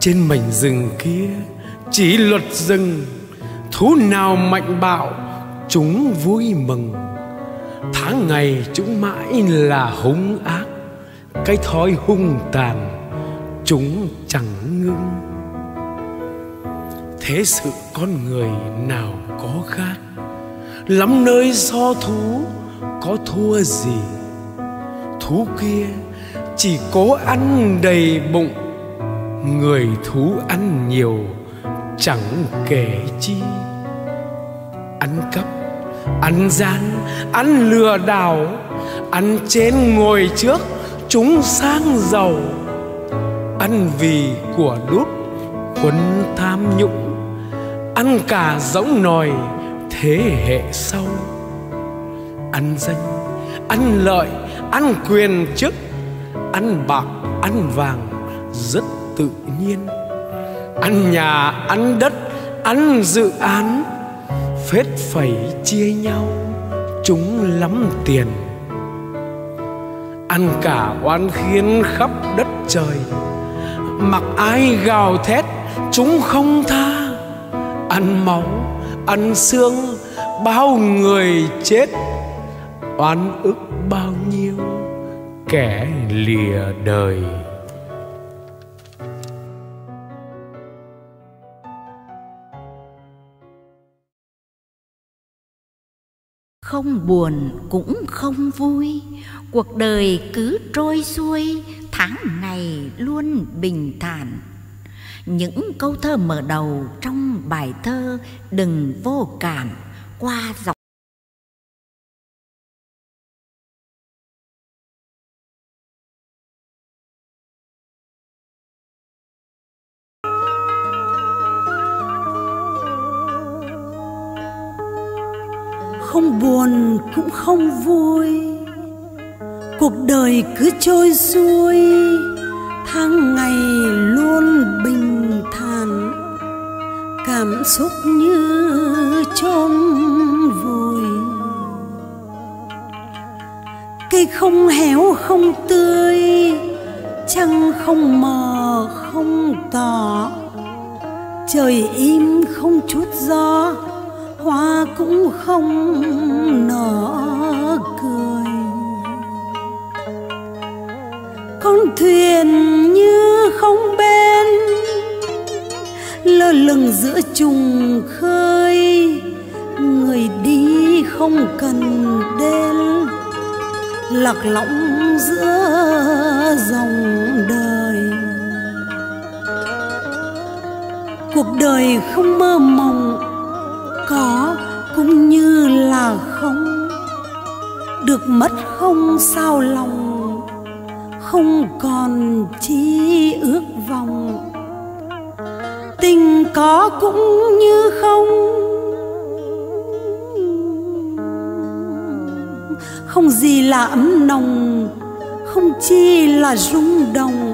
Trên mảnh rừng kia chỉ luật rừng, thú nào mạnh bạo, chúng vui mừng. Tháng ngày chúng mãi là hung ác, cái thói hung tàn chúng chẳng ngưng. Thế sự con người nào có khác? Lắm nơi so thú, có thua gì? Thú kia chỉ cố ăn đầy bụng. Người thú ăn nhiều chẳng kể chi. Ăn cắp, ăn gian, ăn lừa đảo, ăn trên ngồi trước chúng sang giàu. Ăn vì của đút quấn tham nhũng, ăn cả giống nòi thế hệ sau. Ăn danh, ăn lợi ăn quyền chức ăn bạc, ăn vàng, rất tự nhiên. Ăn nhà, ăn đất, ăn dự án, phết phẩy chia nhau, chúng lắm tiền. Ăn cả oan khiến khắp đất trời, mặc ai gào thét, chúng không tha. Ăn máu, ăn xương, bao người chết oán ức bao nhiêu kẻ lìa đời. Không buồn cũng không vui, cuộc đời cứ trôi xuôi, tháng ngày luôn bình thản. Những câu thơ mở đầu trong bài thơ đừng vô cảm qua dọc không vui. Cuộc đời cứ trôi xuôi, tháng ngày luôn bình thản. Cảm xúc như chôn vùi. Cây không héo không tươi, trăng không mờ không tỏ. Trời im không chút gió, hoa cũng không thuyền như không bên, lơ lửng giữa trùng khơi. Người đi không cần đến, lạc lõng giữa dòng đời. Cuộc đời không mơ mộng, có cũng như là không. Được mất không sao lòng không còn chi ước vọng. Tình có cũng như không không gì là ấm nồng, không chi là rung động,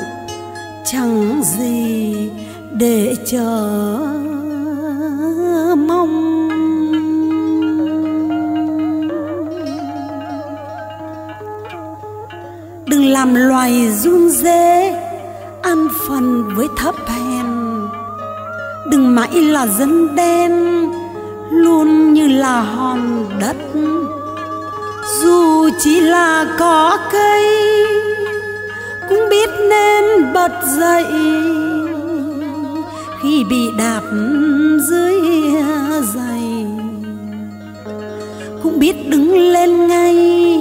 chẳng gì để chờ. Làm loài run dế an phần với thấp hèn. Đừng mãi là dân đen, luôn như là hòn đất. Dù chỉ là có cây, cũng biết nên bật dậy. Khi bị đạp dưới giày, cũng biết đứng lên ngay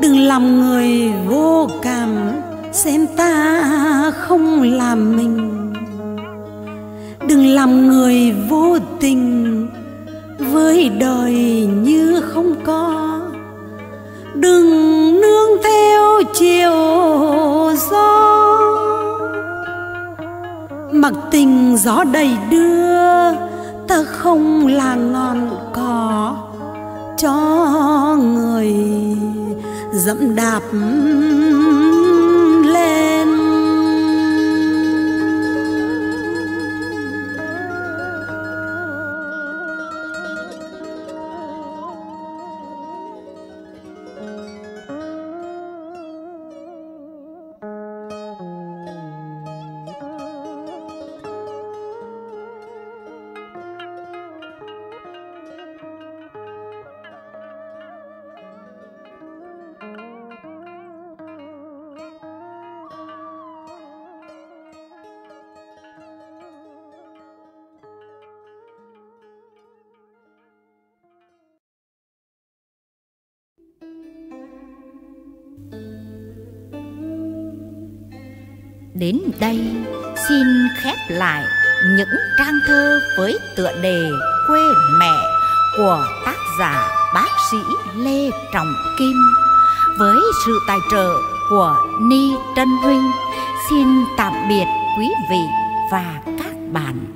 đừng làm người vô cảm, xem ta không làm mình. Đừng làm người vô tình, với đời như không có. Đừng nương theo chiều gió. Mặc tình gió đầy đưa, ta không là ngọn cỏ cho người dẫm đạp Đến đây, xin khép lại những trang thơ với tựa đề Quê mẹ của tác giả bác sĩ Lê Trọng Kim với sự tài trợ của Ni Trân Huynh. Xin tạm biệt quý vị và các bạn.